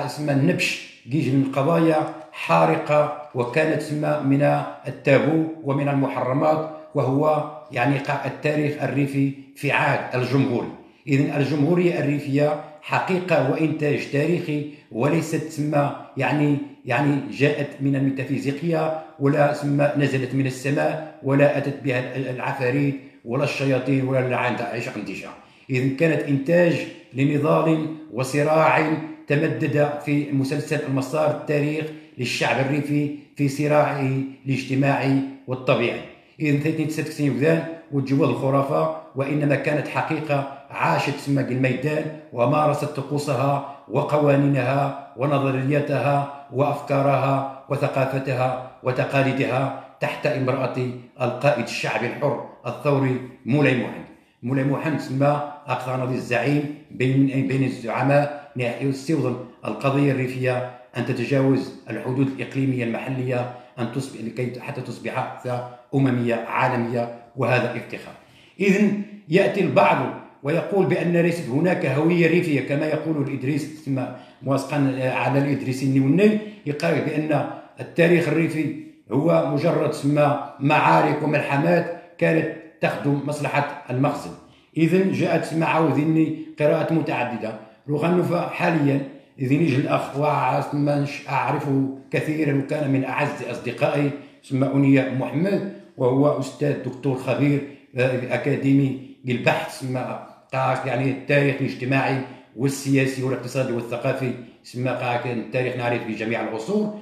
B: سما النبش جيج من قضايا حارقة وكانت سما من التابو ومن المحرمات وهو يعني التاريخ الريفي في عهد الجمهوري إذا الجمهورية الريفية حقيقة وإنتاج تاريخي وليست تسمى يعني يعني جاءت من الميتافيزيقية ولا تسمى نزلت من السماء ولا أتت بها العفاريت ولا الشياطين ولا العين عشق انتشاء إذا كانت إنتاج لنضال وصراع تمدد في مسلسل المسار التاريخ للشعب الريفي في صراعه الاجتماعي والطبيعي. إذا 32 وتجوز الخرافة وإنما كانت حقيقة عاشت سماق الميدان ومارست طقوسها وقوانينها ونظرياتها وأفكارها وثقافتها وتقاليدها تحت امرأة القائد الشعبي الحر الثوري مولاي محمد مولاي محمد سما أكثر الزعيم بين بين الزعماء يستوطن القضية الريفية أن تتجاوز الحدود الإقليمية المحلية أن تصبح لكي حتى تصبح أممية عالمية وهذا افتخار. اذا يأتي البعض ويقول بأن ليست هناك هوية ريفية كما يقول الإدريس ثم موافقا على الادريسي النوني يقال بأن التاريخ الريفي هو مجرد سما معارك وملحمات كانت تخدم مصلحة المخزن. اذا جاءت مع عاوزيني قراءات متعددة. رغم حاليا اذا يجي الأخ أعرفه كثيرا وكان من أعز أصدقائي ثم أنية محمد وهو أستاذ دكتور خبير آه، اكاديمي للبحث ثم يعني التاريخ الاجتماعي والسياسي والاقتصادي والثقافي ثم التاريخ نعرف في جميع العصور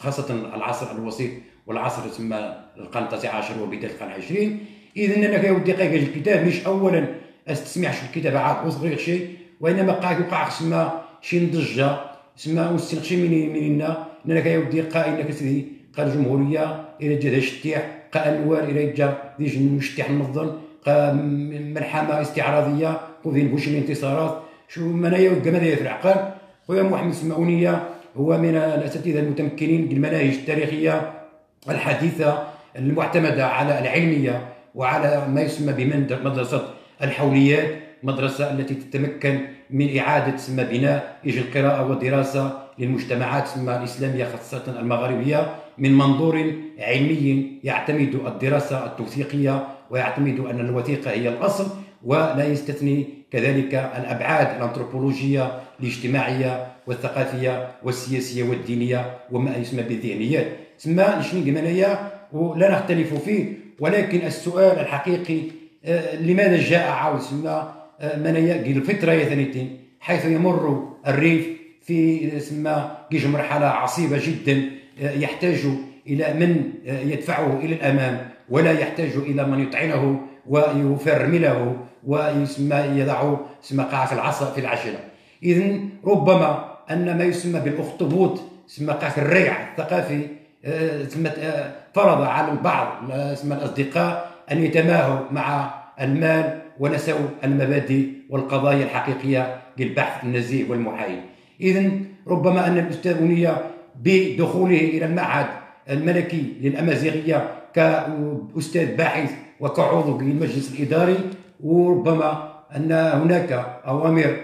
B: خاصة العصر الوسيط والعصر ثم القرن التاسع عشر وبداية القرن العشرين. إذا أنا يا ودي قاعد الكتاب مش أولا استسمع شو الكتاب عاد وصغير شيء وإنما قاعد يوقع سما شي ضجة سما وستنقشي من مننا أنا يا ودي قا إنك سيدي قال الجمهورية إلى جهة الشتيح قا أنوار إلى جا ديج المشتيح المنظم قا ملحمة استعراضية وذين بوش الانتصارات شو منايا وقمدية في العقل خويا محمد سماونية هو من الأساتذة المتمكنين بالمناهج التاريخية الحديثة المعتمدة على العلمية وعلى ما يسمى بمدرسه الحوليات مدرسة التي تتمكن من إعادة سمى بناء يجي القراءه والدراسه للمجتمعات سمى الإسلامية خاصة المغربية من منظور علمي يعتمد الدراسة التوثيقية ويعتمد أن الوثيقة هي الأصل ولا يستثني كذلك الأبعاد الأنثروبولوجية الاجتماعية والثقافية والسياسية والدينية وما يسمى بالذهنيات. ثم نشني انايا ولا نختلف فيه ولكن السؤال الحقيقي آه، لماذا جاء عاود سما آه، منايا الفترة يا ثانيتين حيث يمر الريف في سما كيج مرحلة عصيبة جدا آه، يحتاج إلى من يدفعه إلى الأمام ولا يحتاج إلى من يطعنه ويفرمله ويسمى يضع اسم قاع في العصا في العجلة. اذا ربما أن ما يسمى بالأخطبوط قاع في الريع الثقافي آه، آه، فرض على البعض اسم الأصدقاء أن يتماهوا مع المال ونسوا المبادئ والقضايا الحقيقية للبحث النزيه والمحايد. اذا ربما أن الأستاذ بنيه بدخوله إلى المعهد الملكي للأمازيغية كأستاذ باحث وكعضو للمجلس الإداري وربما أن هناك أوامر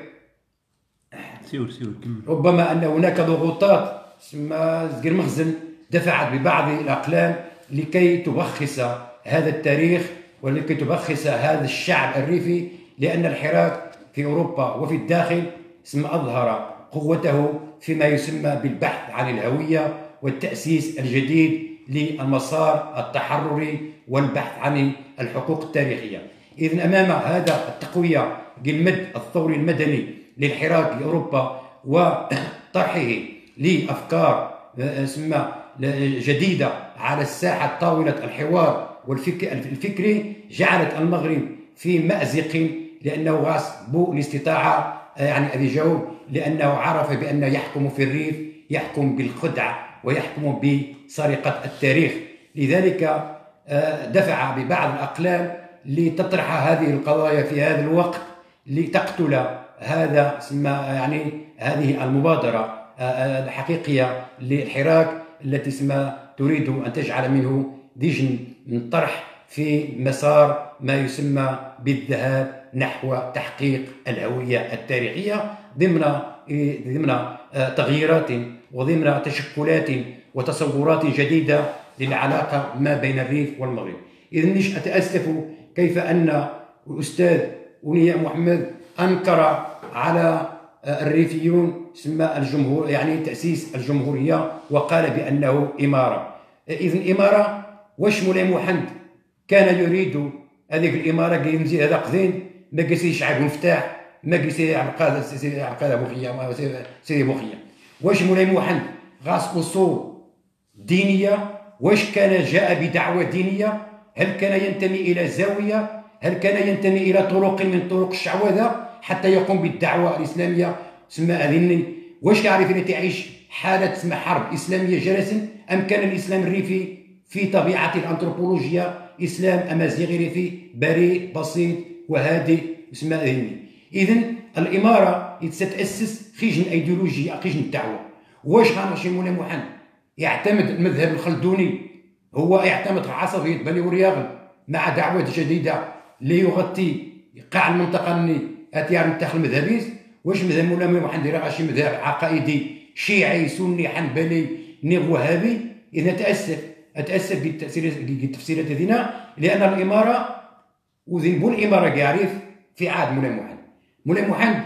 A: سيور سيور
B: ربما أن هناك ضغوطات ثم زقير مخزن دفعت ببعض الأقلام لكي تبخس هذا التاريخ ولكي تبخس هذا الشعب الريفي لأن الحراك في أوروبا وفي الداخل ثم أظهر قوته فيما يسمى بالبحث عن الهوية والتأسيس الجديد للمسار التحرري والبحث عن الحقوق التاريخية. إذن أمام هذا التقوية للمد الثوري المدني للحراك لأوروبا وطرحه لأفكار اسمها جديدة على الساحة طاولة الحوار والفكري جعلت المغرب في مأزق لأنه غاس بو الاستطاعة يعني أبي جاوب لأنه عرف بأنه يحكم في الريف يحكم بالخدع ويحكم بسرقة التاريخ. لذلك آه، دفع ببعض الأقلام لتطرح هذه القضايا في هذا الوقت لتقتل هذا يعني هذه المبادرة آه، آه، الحقيقية للحراك التي اسمها تريد أن تجعل منه دجن من طرح في مسار ما يسمى بالذهاب نحو تحقيق الهوية التاريخية ضمن ضمن تغييرات وضمن تشكلات وتصورات جديدة للعلاقة ما بين الريف والمغرب. مش أتأسف كيف أن الأستاذ ونيا محمد أنكر على الريفيون سمى الجمهور يعني تأسيس الجمهورية وقال بأنه إمارة. إذا إمارة واش مولاي محمد كان يريد هذيك الإمارة؟ كي هذا قذين ما قيسي شعب مفتاح ما قيسي عقاد سيدي عقاد بوخية سيدي بوخية واش مولاي محمد غاس أصول دينية؟ واش كان جاء بدعوة دينية؟ هل كان ينتمي إلى زاوية؟ هل كان ينتمي إلى طرق من طرق الشعوذة؟ حتى يقوم بالدعوة الإسلامية. سمى أذني واش يعرف أن تعيش حالة سمى حرب إسلامية جلسا أم كان الإسلام الريفي في طبيعة الأنثروبولوجيا؟ إسلام أمازيغي ريفي بريء بسيط وهادئ سمى أذني. إذن الإمارة ستأسس خيجن أيديولوجية خيجن الدعوة. واش غنمشي مولاي محمد؟ يعتمد المذهب الخلدوني. هو يعتمد عصبية بني ورياغل مع دعوة جديدة ليغطي قاع المنطقة اللي اتيار المنتخب المذهبي واش مذهب مولاي محمد راه شي مذهب عقائدي شيعي سني حنبلي ني وهابي؟ إذا تاثر اتاثر بالتاثير التفسيرات هذينا لأن الإمارة وذنب الإمارة كيعرف في عهد مولاي محمد مولاي محمد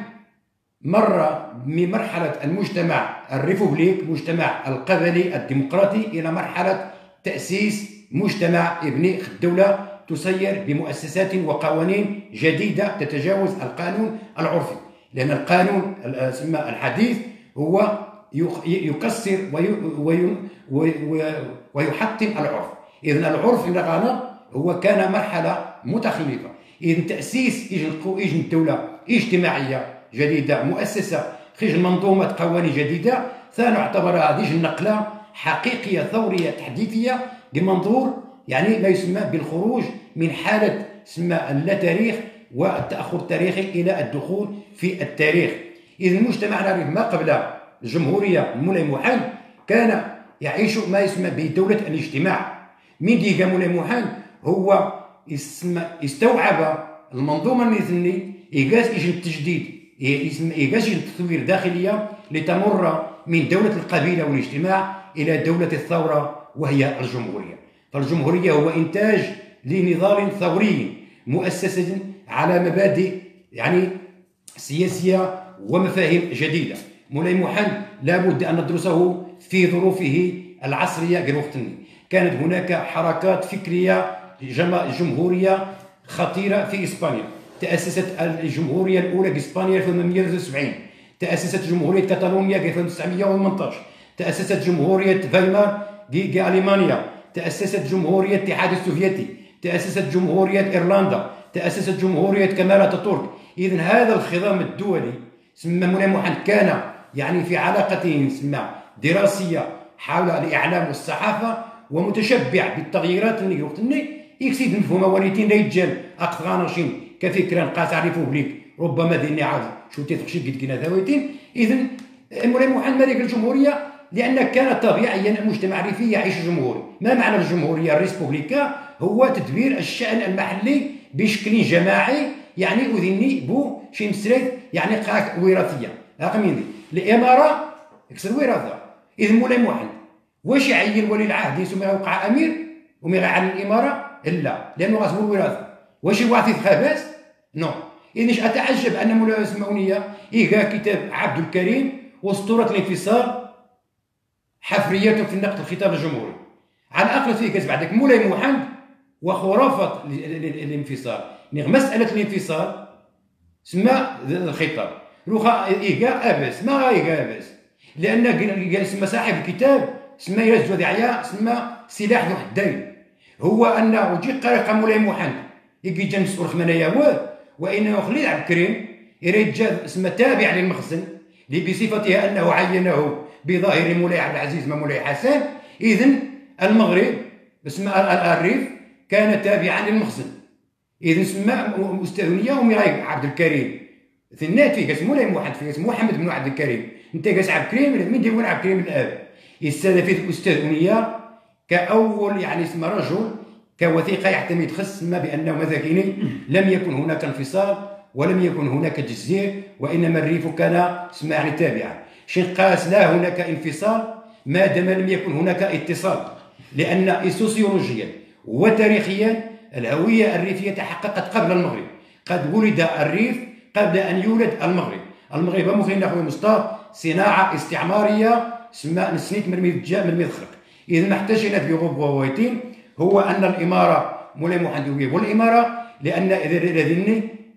B: مر من مرحلة المجتمع الريبوبليك مجتمع القبلي الديمقراطي إلى مرحلة تأسيس مجتمع ابني الدولة تسير بمؤسسات وقوانين جديدة تتجاوز القانون العرفي. لأن القانون الحديث هو يكسر ويحطم العرف. إذن العرف إن هو كان مرحلة متخلفة. إذن تأسيس إجن الدولة اجتماعية جديدة مؤسسة خرج منظومة قوانين جديدة. ثاني اعتبر هذه النقلة حقيقية ثورية تحديثية بمنظور يعني ما يسمى بالخروج من حالة تسمى اللا تاريخ والتأخر التاريخي إلى الدخول في التاريخ. إذا المجتمع نعرف ما قبل الجمهورية مولاي محمد كان يعيش ما يسمى بدولة الاجتماع. من ديكا مولاي محمد هو استوعب المنظومة المثلي إيجاز إجن التجديد إيجاز التطوير داخلية لتمر من دولة القبيلة والاجتماع إلى دولة الثورة وهي الجمهورية. فالجمهورية هو إنتاج لنضال ثوري مؤسس على مبادئ يعني سياسية ومفاهيم جديدة. مولاي محمد لابد أن ندرسه في ظروفه العصرية كالوقت كانت هناك حركات فكرية جمهورية خطيرة في إسبانيا. تأسست الجمهورية الأولى بإسبانيا في 1873 تأسست جمهورية كاتالونيا في 1918 تأسست جمهورية فايمار في ألمانيا. تأسست جمهورية الاتحاد السوفيتي تأسست جمهورية إيرلندا تأسست جمهورية كمال أتاتورك إذا هذا الخضام الدولي سمى مولاي محمد كان يعني في علاقته سمى دراسية حول الإعلام والصحافة ومتشبع بالتغييرات اللي وقتني يكسيد مفهوم وليتين لا يتجال أقصى كفكرة قاس ريبوبليك ربما ذي عاد شو تفخشي قد كنا ذويتين؟ إذن مولاي محمد ملك الجمهورية لأن كان طبيعيا المجتمع الريفي يعيش جمهوري. ما معنى الجمهورية؟ الريسبوبليكا هو تدبير الشأن المحلي بشكل جماعي يعني أذني بو شي مسريت يعني قاك وراثية. رقم ذي الإمارة يكسر وراثة. إذ مولاي محمد واش يعين ولي العهد؟ يسمى يوقع أمير وما عن الإمارة؟ لا. لأنه غاسمو الوراثة واش يواثي خباز نو. إذا أتعجب أن مولاي اسمعونية إيقا كتاب عبد الكريم وأسطورة الانفصال حفرية في النقد الخطاب الجمهوري على الأقل فيه كتب بعدك مولاي محمد وخرافة الانفصال مسألة الانفصال سما الخطاب. روخا إيقا أبس. ما إيقا أبس؟ لأن سما صاحب الكتاب سما يرجو دعيا سما سلاح ذو حدين. هو أنه جي قرق مولاي محمد. يجي جنس أرخ منايا وإنه خليل عبد الكريم يريد اسم تابع للمخزن. بصفتها أنه عينه بظاهر مولاي عبد العزيز مولاي حسن. إذن المغرب اسم الريف كان تابعا للمخزن. إذن سمى مستثنية ومراي عبد الكريم. ثنات فيه اسمه مولاي محمد فيه محمد بن عبد الكريم. أنت قاس عبد الكريم من ديوان عبد الكريم الآب. يستاذ فيه الاستاذ كأول يعني اسم رجل كوثيقة يعتمد خص ما بأنه مساكيني لم يكن هناك انفصال. ولم يكن هناك تجزير وإنما الريف كان اسمعني تابعا شنقاس لا هناك انفصال ما دام لم يكن هناك اتصال لأن سوسيولوجيا وتاريخيا الهوية الريفية تحققت قبل المغرب. قد ولد الريف قبل أن يولد المغرب. المغرب ممكن ناخذ مصطفى صناعة استعمارية سما نسيت من من المذخرق إذا ما احتاجنا في غوبويتين هو أن الإمارة مولاي محمد والإمارة لأن إذا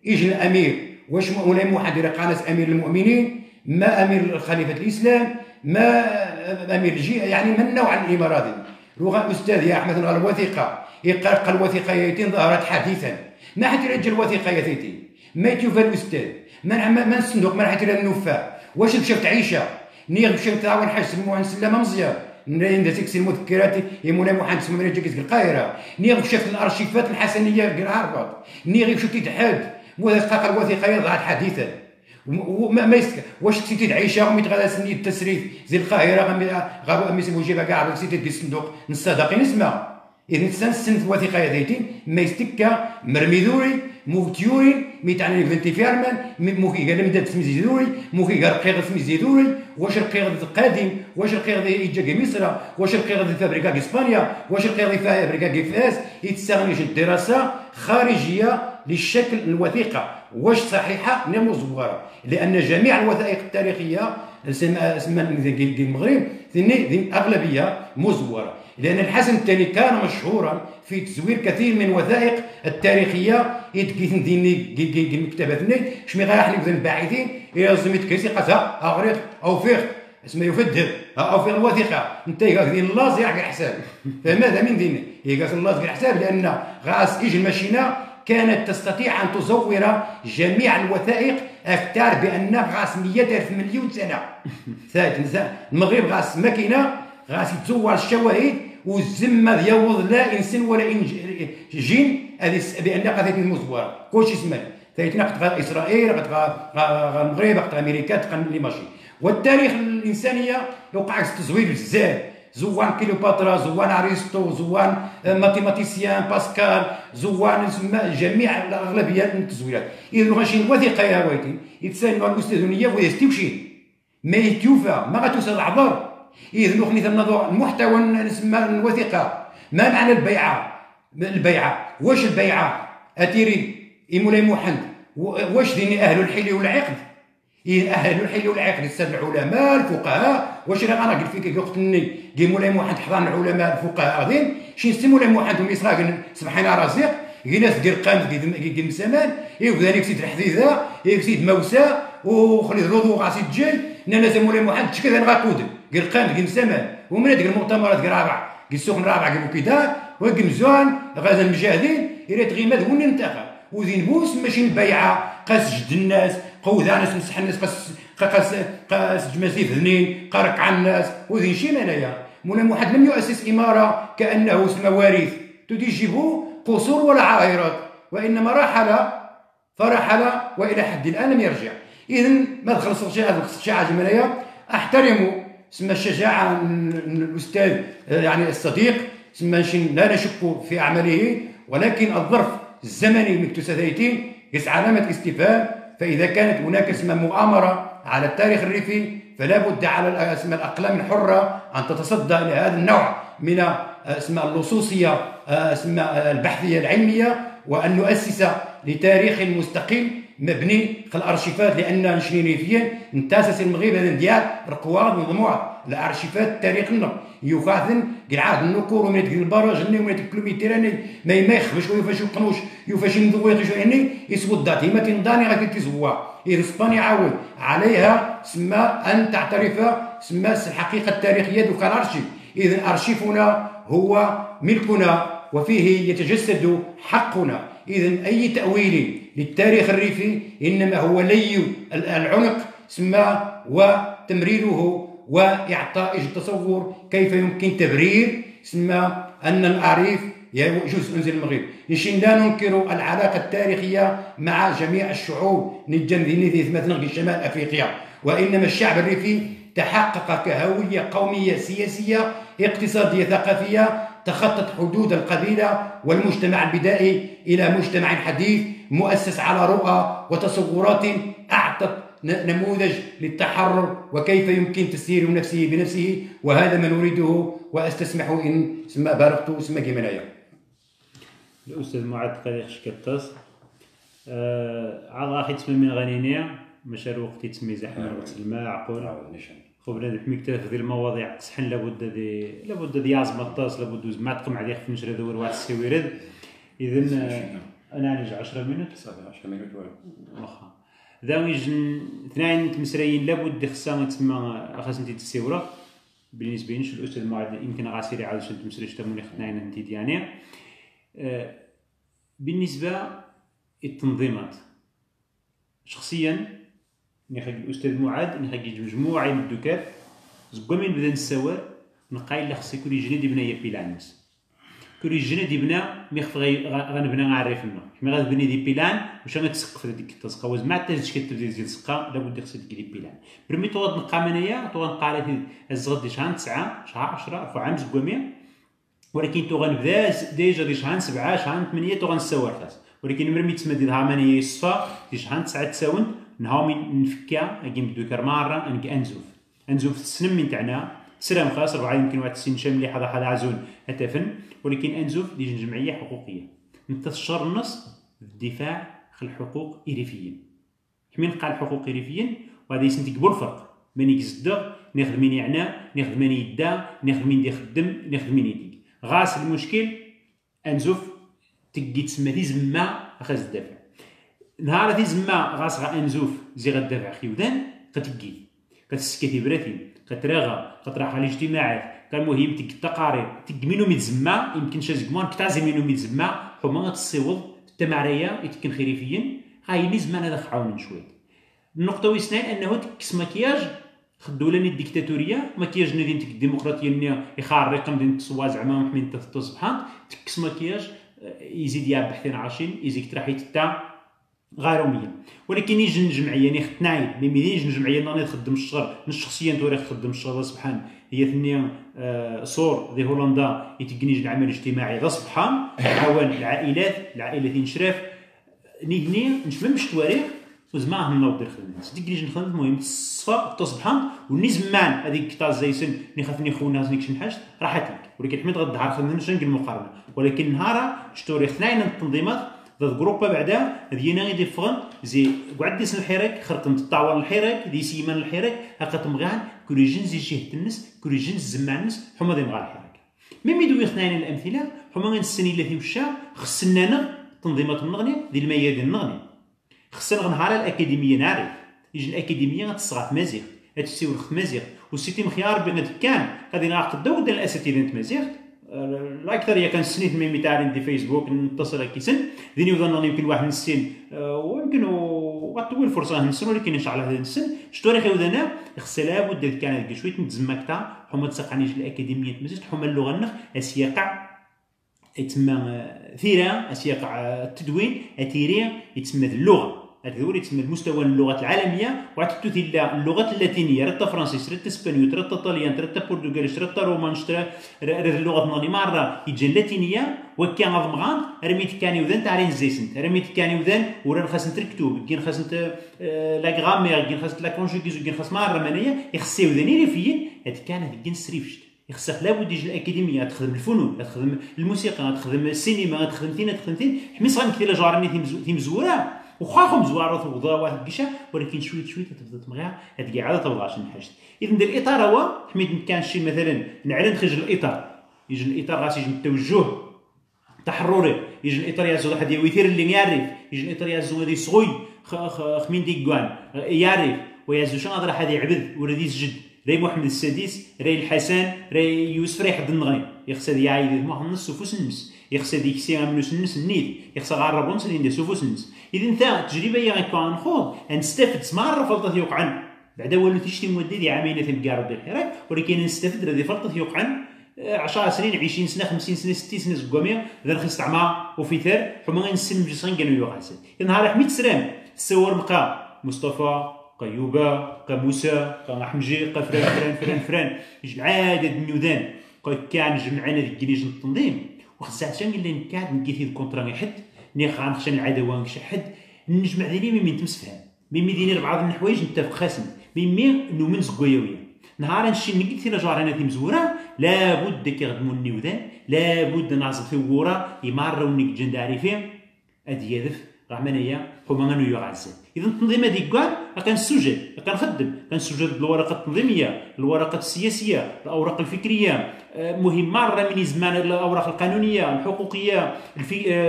B: يجي الأمير؟ واش مولاي محمد قانس أمير المؤمنين؟ ما أمير خليفة الإسلام؟ ما أمير الجي يعني من نوع الإمارات؟ لغة أستاذ يا أحمد الوثيقة. يقرق الوثيقة يتين ظهرت حديثا ما حتى رجل الوثيقة يتيتي ما يتوفى الأستاذ. ما ما الصندوق؟ ما حتى النفاع واش مشات عيشة نيغ مشات تعاون حاج سلمو سلامة مزيان نرين تكسي المذكرات يا مولاي محمد في القاهرة نيغ شفت الأرشيفات الحسنية في الهربط نيغ شفت تحد وثائق الوثيقة ضاعت حديثا وما ما يسك واش سيتي تعيشها؟ ومي تغادى سني التسريف. زي القاهرة غادي غادي سمو جيبها كاع سيتي دي الصندوق نصدقين اسمها اذا سن سن وثيقه ذيتين ما يستكا مرميدوري موتيوري ميتعني فنتي فيرمان موكي قال مدد سمي زيدوري موكي قال قيغ سمي زيدوري. واش القيغ القادم واش القيغ يجا مصر؟ واش القيغ فابريكا إسبانيا؟ واش القيغ فابريكا فاس؟ يتساغنيش الدراسه خارجية للشكل الوثيقة. واش صحيحة؟ لا مزوره لأن جميع الوثائق التاريخية سما المغرب ثني أغلبية مزوره لأن الحسن الثاني كان مشهورا في تزوير كثير من الوثائق التاريخية. يتكيثن ديني المكتبات شمي غايح لك الباحثين يلزم يتكيسي قاسها أغريق أو فيخ اسمه يفدر. أو في الوثيقة. أنت دين الله زيع الحساب. فماذا من دين هي قال الله زيع الحساب لأن غاس إيج الماشينة كانت تستطيع أن تزور جميع الوثائق أكثر بأن غاس 100 مليون سنة. *laughs* المغرب غاس ماكينة غاس تزور الشواهد والزمة يوض لا انسان ولا هذه بأن قضية المزوره كلشي سمع ثالثنا قد إسرائيل قد المغرب قد أمريكا قد اللي ماشي والتاريخ الإنسانية وقع التزوير بزاف. زوان كليوباترا زوان أرسطو زوان ماتيماتيسيان باسكال زوان جميع الاغلبيه من التزويرات. اذا غاشي الوثيقة يا ويتي يتسالوا الاستاذ نيه ويستوشي ما يتوفى ما غتوصل العذر إذ نخني النظر المحتوى نسمى الوثيقة ما معنى البيعة؟ البيعة. واش البيعة؟ أتيري إمولاي محمد واش ديني أهل الحل والعقد؟ إيه أهل الحل والعقد السادة العلماء الفقهاء. واش أنا قلت فيك وقتني كي مولاي محمد حضر العلماء الفقهاء غاديين شي نسمي مولاي محمد وميسراق سبحان رزيق ناس دير قام كي مسامان إيه وذلك سيد الحديثة إيه سيد موسى وخلي الوضوء غاسي تجي ناس مولاي محمد تشكى غاكود قال قام قال مسامان ومن هذيك المؤتمرات قال رابع قال سوق رابع قال كذا وقال مزوان غازا المجاهدين تغيمات هوني ننتخب وذين بوس ماشي البيعة قاس جد الناس قوذا ناس مسح الناس قاس قاس قاس جماسي ذنين قرك على الناس وذين شي انايا مولاي محمد لم يؤسس إمارة كأنه اسم وارث. تدي جيبو قصور ولا عائرات. وإنما رحل فرحل وإلى حد الآن لم يرجع. إذا ما دخل شي حاجة أحترم سما الشجاعة من الأستاذ يعني الصديق سما لا نشك في أعماله ولكن الظرف الزمني المكتسثيتين يسعى علامة استفهام فإذا كانت هناك اسم مؤامرة على التاريخ الريفي فلا بد على اسم الأقلام الحرة أن تتصدى لهذا النوع من اسم اللصوصية اسم البحثية العلمية وأن نؤسس لتاريخ مستقل مبني في الأرشيفات لأن نشرين ريفيا نتاسس المغرب هذا ديال رقواد مجموعه الارشيفات التاريخ لنا يخاثن قرعاد النكور ومن تقول البراج هني ومن الكيلومتراني ما ما يخفش ويفاش يقنوش يفاش ينذوي هني يسود داتي ما تنضاني غادي تزوا اسبانيا عاود. عليها سما أن تعترف سما الحقيقة التاريخية دوك الأرشيف. إذا أرشيفنا هو ملكنا وفيه يتجسد حقنا. إذا أي تأويل للتاريخ الريفي إنما هو لي العنق سما وتمريره وإعطاء تصور كيف يمكن تبرير. سما أن الأريف جزء من المغرب. لشين لا ننكر العلاقة التاريخية مع جميع الشعوب. مثلا في شمال أفريقيا. وإنما الشعب الريفي تحقق كهوية قومية سياسية اقتصادية ثقافية تخطت حدود القبيلة والمجتمع البدائي إلى مجتمع حديث مؤسس على رؤى وتصورات أعطت نموذج للتحرر وكيف يمكن تسيير نفسه بنفسه وهذا ما نريده واستسمح إن سما بارقت سما كيمنايا
A: الأستاذ معاذ قريق شكرتاس آه عضا أخي تسمى من غنينيا مشاري وقتي تسمي زحمه وقت الماء عقول. خو بنادم مكتاف ذي المواضيع صحن لابد ذي لابد ذي يعزم الطاس لابد ما تقم عليه في نشر دور واحد السويرد اذا أنا نجي 10 مينوت
C: صافي 10 مينوت
A: واخا. ذا ويجن اثنين تمسريين لابد خصها تسمى خاص انت تسيورا. بالنسبة لي الاستاذ معاذ يمكن غاسيري عاود شنو تمسري تموني خطناين انت دياني بالنسبة التنظيمات شخصيا نخلي الأستاذ معاذ نخلي مجموعة من الدكات زكوا من بدا نسوار نقايل اللي خص يكون يجري دي بنايه جنا دي بنا ميخف غنبنا عارفنا مي غتبني دي بلان واش غتسقف هذيك التسقه واش ما حتى كتبدا ديال التسقه لابد خصك دير دي بلان برمي تو نقا منايا تو نقا على الزغد دي شهر 9 شهر 10 في عام 700 ولكن تو غنبدا ديجا دي شهر 7 شهر 8 تو غنساوي خاص ولكن مرمي تسمى دي هامانيا يصفى دي شهر 9 تساون نهاو من نفكا أجي بدو كرمارة أنك أنزوف. أنزوف السنم من تاعنا. سلام خاص ربعا يمكن واحد السن شامل هذا هذا عزون هتفن ولكن أنزوف دي جمعيه حقوقية. نتشر النص الدفاع خل الحقوق إريفيين حمين قال حقوق إريفيين وهذا يسنتك الفرق. من يقصد ناخذ من يعنى ناخذ من يدا ناخذ من يخدم ناخذ من يديك. غاس المشكل أنزوف تجي تسمى تي زما خاص الدفع. نهار تي زما غاس غا أنزوف زي غدافع خيودان قتجي كتسكتي براتي كتراغا كتراح على الاجتماعات كان مهم تك التقارير تك منو ميتزما يمكن شاز كمان كتازي منو ميتزما حما غتصيوض التمعرية يتكن خريفيا هاي لي زمان هذا خعاون شوية النقطة ويسنين أنه تكس مكياج خدو الديكتاتورية. مكياج ندين تك الديمقراطية نيا يخارق دين تصوا زعما محمين تصبحان تكس مكياج يزيد يا بحثين عاشين يزيد تراحي تاع غير ولكن يجي الجمعيه يعني ختناي. مي يجي الجمعيه ناني تخدم الشغل. شخصيا توري تخدم الشغل سبحان هي ثني آه صور ذي هولندا يتقني العمل الاجتماعي ذا سبحان عوان العائلات العائلات نشراف ني هني نشمم تواريخ وزمان هم نوض الخدمة. صدق ليش نخدم المهم تصفى تصبحان وني زمان هذيك كتاع زيسن ني خافني خونا نيك شنحاش راحت لك ولكن حميد غد خدمة نشنق المقارنة ولكن نهار شتوري اثنين التنظيمات ذا جروبا بعدا دينا غيدي فغن زي قعد ديس الحراك خرقم تطاور الحراك دي سيمان الحراك هاكا تمغان كل جن زي شهد الناس كل جن زمان الناس حما دي مغال الحراك ميمي دو يخناين الأمثلة حما غن السنين اللي وشا خصنا تنظيمات النغني دي الميادين النغني خصنا غنهار الأكاديمية نعرف يجي الأكاديمية غتصغى في مزيغ. هتسيور في مزيغ. وسيتي مخيار بين كان غادي نعقدو الأساتذة مزيغ. الاكثريه كان سنيت ميمي تاع دي فيسبوك نتصل كيسن. ذيني يظن يمكن واحد السن آه، ويمكن وطول الفرصه نسن ولكن إن شاء الله هذا السن. شتوري خيو ذنا خص لابد كان شوية. نتزمك تاع حما تسقعنيش الأكاديمية مزيج حما اللغة نخ اسيقع يتسمى آه، ثيرا اسيقع التدوين. اثيري يتسمى اللغة. هذا يتسمى المستوى اللغات العالميه وعطتو لا اللغات اللاتينيه رتا فرنسي رتا اسبانيول رتا طاليان رتا برتغاليش رتا رومانش اللغات نوني مره يجي اللاتينيه وكان غضمغان رميت كاني وذن تاع زيسنت رميت كاني وذن ورا خاص تركتو كين خاص لا غرامير كين خاص لا كونجوغيز كين خاص مره منيه يخصي وذني ريفيين هاد كان هاد كين سريفشت يخصك لابد يجي الاكاديميه تخدم الفنون تخدم الموسيقى تخدم السينما تخدم ثين تخدم ثين حميص غنكثير جوارني تيمزوره وخاهم زوارة وضا واحد قشا ولكن شوية شوية تبدا تمغيا هاد كاع عاد شي حاجة اذا دير الإطار هو حميد كان شي مثلا نعلن خرج الإطار. يجي الإطار غاس يجي التوجه تحرري. يجي الإطار يازو واحد يويثير اللي يعرف يجي الإطار يازو هادي صغوي خمين ديكوان يعرف. ويازو شنو غادي راح يعبد؟ ولدي يسجد. راي محمد السادس راي الحسن راي يوسف راي حد النغي يخسر يعايد محمد النص وفوس النس يخسر ديك سي منوس النس النيت يخسر غار ربونس اللي سوفوس النس إذا أنت تجربة يا غيكون نخوض نستفد سمار فلطه يوقعن بعد والو تشتي مودي عامين تلقى ربي الحراك ولكن نستفد هذه فلطة يوقعن 10 سنين 20 سنة 50 سنة 60 سنة زكوميا ذا رخص تعما وفي ثار حما غنسلم جسرين كانوا اذا نهار حميد سلام. تصور مقا مصطفى قيوبة قا موسى قا حمجي قا فران فران فران فران. يجي عدد نيودان قا كان جمعنا ذيك التنظيم وخصها شان قال لي؟ نكاد نكيثي الكونترا يحد. ني خان العدوان شحد نجمع ذي ميمي نتمسفهم ميمي ديني بعض الحوايج نتفق خاسن. ميمي نومن زكويوية نهار نشي نقيت ثيرا جارنا في مزورة لابد كيغدمو لا لابد نعزل في ورا يمارو نيك جنداري فيه. أدي يذف رحمانية حما غنو يغازل اذا التنظيم هذيك كاع كنسجل كنخدم كنسجل الورقه التنظيمية الورقه السياسية الاوراق الفكرية. آه، مهم مره من زمان الأوراق القانونية الحقوقية الفي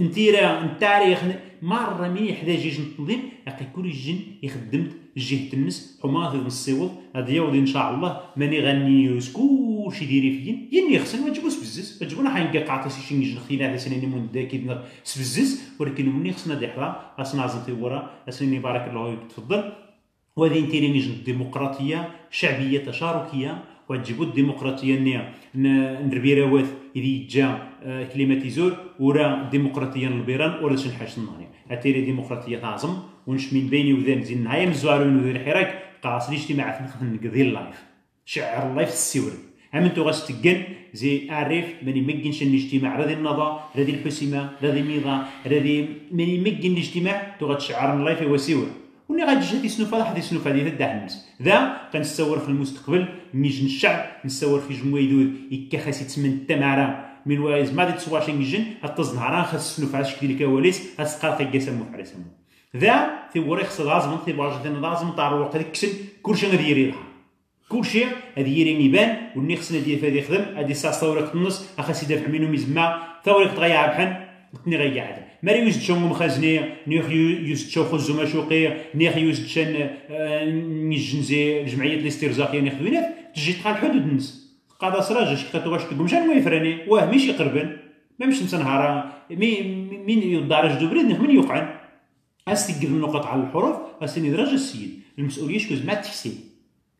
A: انتيرا التاريخ. مره من يحتاج يجي التنظيم يعطي كل جن يخدم جهه الناس حما في الصيوط هذا يوضي إن شاء الله ماني غني كلشي ديري فين يني خصنا ما بزز. تجيبونا حين قاعد شي نجي نخينا هذا سنين من داكي سبزز ولكن مني خصنا دحرا خصنا عزلتي ورا خصني بارك الله فيك تفضل. وهذه انتيري الديمقراطية شعبية تشاركية وتجيبوا الديمقراطية نيا نربي راوات اذا جا آه، كليماتيزور ورا الديمقراطية البيران ولا شنحاش النهاري. أتيري ديمقراطية تعظم ونش من بيني وذان زين نهاية مزوارون وذي الحراك قاص لي اجتماع نقضي اللايف. شعر اللايف السيوري هم أنتو غاش تقن زي أعرف ماني مكنش الاجتماع. راذي النظا راذي الحسيمة راذي ميضا راذي ماني مكن الاجتماع تو غتشعر اللايف هو سيور وني غادي جاتي سنوفا راح دي سنوفا ديال تاع الناس ذا كنتصور في المستقبل نيجن الشعب نتصور في جموع يدود يكا خاص يتسمن التمارا من وايز ما دي تصوار شي نجن حتى زنهران خاص سنوفا شكل الكواليس هتسقى في قسم على سمو. ذا في وري خص لازم في باجي لازم طار الوقت كسن كلشي غادي يري لها كلشي غادي يري يبان واللي خصنا ديال فادي يخدم. هادي ساس ثورة النص اخاس يدافع منو ميزما ثورة تغير بحال تني غيقعد ماري يوزد شو مخازني نيخ يوزد شو خزو مشوقي نيخ يوزد شن نجنزي الجمعية الاسترزاقية نيخ دوينات تجي تقال حدود الناس. قادا سراج اش كتو واش تقوم شان ويفراني واه ماشي قربن ما مش نهارا مي مين يدارج دوبريد نيخ من يوقعن. أستيقظ النقط على الحروف أستني درجة السيد. المسؤولية شكون ما تحسين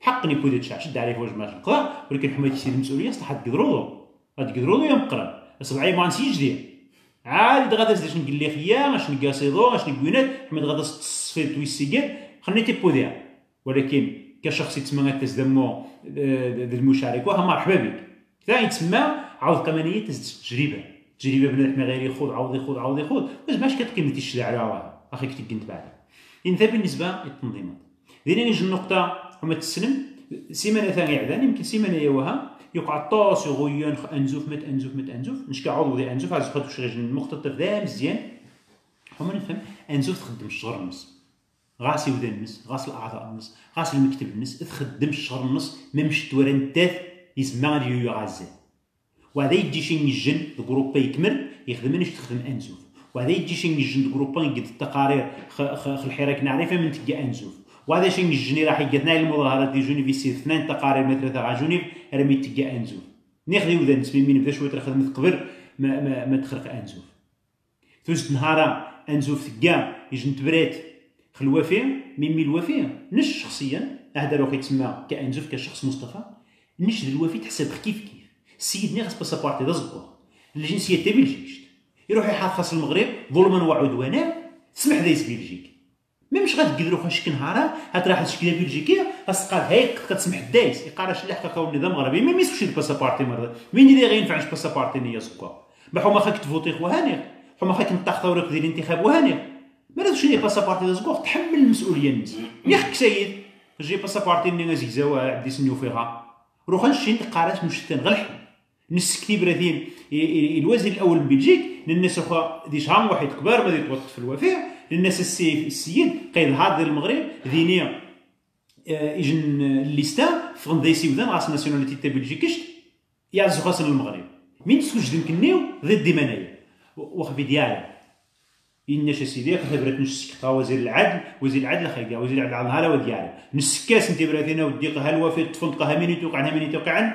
A: حقني بودي تشع شد عليه واش القضاء ولكن حماية السيد المسؤولية صح تقدروا له. تقدروا له يوم قرا. سبعي ما نسيج ديال عاد غادا زيد نقول لي خيا اش نقاسيدو اش نقوينات حمد غادا تصفي تويسيكات خلني تيبو ديال ولكن كشخص يتسمى تزدمو المشارك وها مرحبا بك. ثاني يتسمى عاود كمانية تجربة. تجربة بنادم غير يخوض عاود يخوض عاود يخوض. واش باش كتقيم تيشد على أخي كنت بعد. انت بالنسبة للتنظيمات. دينا نجي النقطه هما تسلم سيمانة ثانية عدان يمكن سيمانة يوها يقع طاس يغيون أنزوف مت أنزوف مت أنزوف. نشكا عضو دي أنزوف عايز خاطر شي المختطف ذا مزيان. هما نفهم أنزوف تخدم الشغل النص. غاسي ودان النص غاسل الأعضاء النص غاسل المكتب النص تخدم الشغل النص. ممش تورن تاث يسمى ديو غازي. وهذا يجي شي نجن الجروب يكمل يخدم نش تخدم أنزوف. وهذا يجي شي نجن جروبان يقد التقارير خ الحراك نعرفها من تلقى أنزوف. وهذا شي نجني راح يقدنا المظاهرات دي جونيف يصير اثنين تقارير مثل على جونيف رمي تلقى انزوف ناخذ وذا نسمي مين بدا شوية خدمت قبل ما ما, ما تخرق انزوف ثوز نهارا انزوف تلقى يجن تبريت. خلوافي ميمي الوفي نش شخصيا هذا لو يتسمى كانزوف كشخص مصطفى. نش الوفي تحسب كيف كيف. السيد ناقص باسابورتي دا زبور الجنسية تاع بلجيك يروح يحافظ المغرب ظلما وعدوانا. سمح دايس بلجيك ما مش غتقدروا خاش نهار هات راح تشكيله بلجيكيه اسقال هيك كتسمح دايس. يقال شي لحقه كون النظام المغربي ما ميسوش الباسابورتي مرض. مين اللي غينفعش باسابورتي نيا سكوا ما حما خاك تفوتي خو هاني حما خاك نطاخ ثورك ديال الانتخاب وهاني ما لازمش لي باسابورتي سكوا تحمل المسؤولية الناس. ياك سيد جي باسابورتي ني زيزاوا عندي سنيو فيها. روح نشي نتقارات مشتن غلح نسكتي براثين الوزير الأول من بلجيك للناس أخرى دي شهام واحد كبار ما توط في الوفاء للناس السيد قيل هذا المغرب ذيني آه، يجن الليستا فرنديسي وذا راس ناسيوناليتي تاع يعزو خاصنا المغرب. مين تسوج كنيو؟ ضد ديمانيا وخفي ديالها إن سيدي خبرت نسكتا وزير العدل وزير العدل خيقا وزير العدل على هلا وديالها نسكاس انت براتينا وديق هلوا في تفنطقها مين توقع مين توقع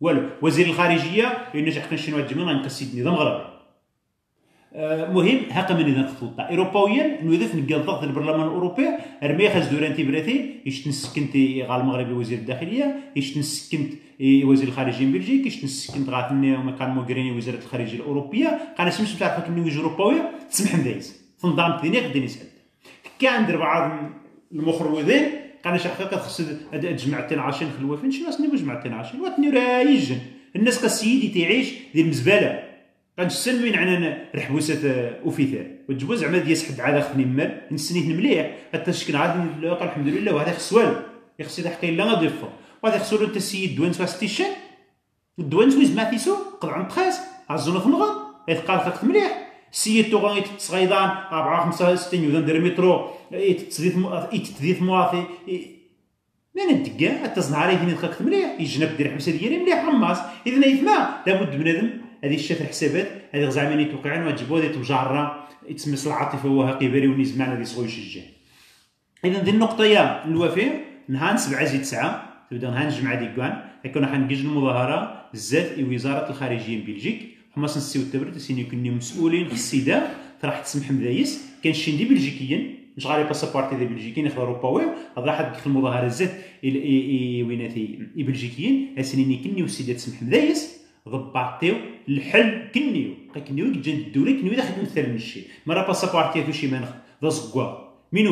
A: والو وزير الخارجية ينجح كنشين واجب ما نقصد نظام غربي. آه، مهم هاك من اذا خطوطا اوروبيا نوذف نقال ضغط البرلمان الأوروبي أرمي خاز دوران تبراتي إيش تنسكنت غال المغربي وزير الداخلية إيش تنسكنت وزير الخارجية بلجيك إيش تنسكنت غاتني كان موغريني وزيره الخارجية الأوروبية. قال سمش تعرف كني وجه اوروبيه تسمح مدايس تنظام الدنيا غادي نسال كان ندير بعض المخروذين قال شي حقيقه خص جمعتين عاشين خلوة فين شي ناس نيمو جمعتين عاشين واتني رايج الناس قا سيدي تعيش ديال المزبله غنسن وين عنا رحبوسة اوفيثار وتجوز زعما ديال حد على خني مال نسنيت مليح. حتى شكن عاد الحمد لله وهذا خص والو. يخص يضحك الا غاديفو وهذا خصو له السيد دوانس فاستيشن الدوانس ويز ما تيسو قطع نتخاس عزونا في الغد يتقال خاك مليح. السيد تو يتصغيضان 4 65 يوزن دير مترو. يتتذيث مواطي. ما ندقا حتى زنهار يدير خاك مليح. يجنب دير حبسه ديالي مليح. عماس. اذا يفما لابد بنادم هذه الشات الحسابات هذه زعما اللي توقعين واجبوا هذه تمجعره يتسمس العاطفة هو قبالي ونيز معنا اللي صغير يشجع اذا دي النقطة يا الوفي نهار 7 زيد 9 تبدأ نهار الجمعة ديكوان يكون حنجيج المظاهرة زات وزارة الخارجية بلجيك. هما سنسيو التبرد سين يكونوا مسؤولين في السيدة. راح تسمح مدايس. كان شي دي بلجيكيين مش غالي باسابورتي دي بلجيكيين يخلو اوروباوي هذا راح في المظاهرة زاد ويناتي بلجيكيين. اسنيني كني وسيدات سمح مدايس. ضبعتيو الحل كنيو كنيو جان الدولة كنيو داخل مثال من الشيء. مرة باسابورتي في شي مانخ ذا زقوا. مينو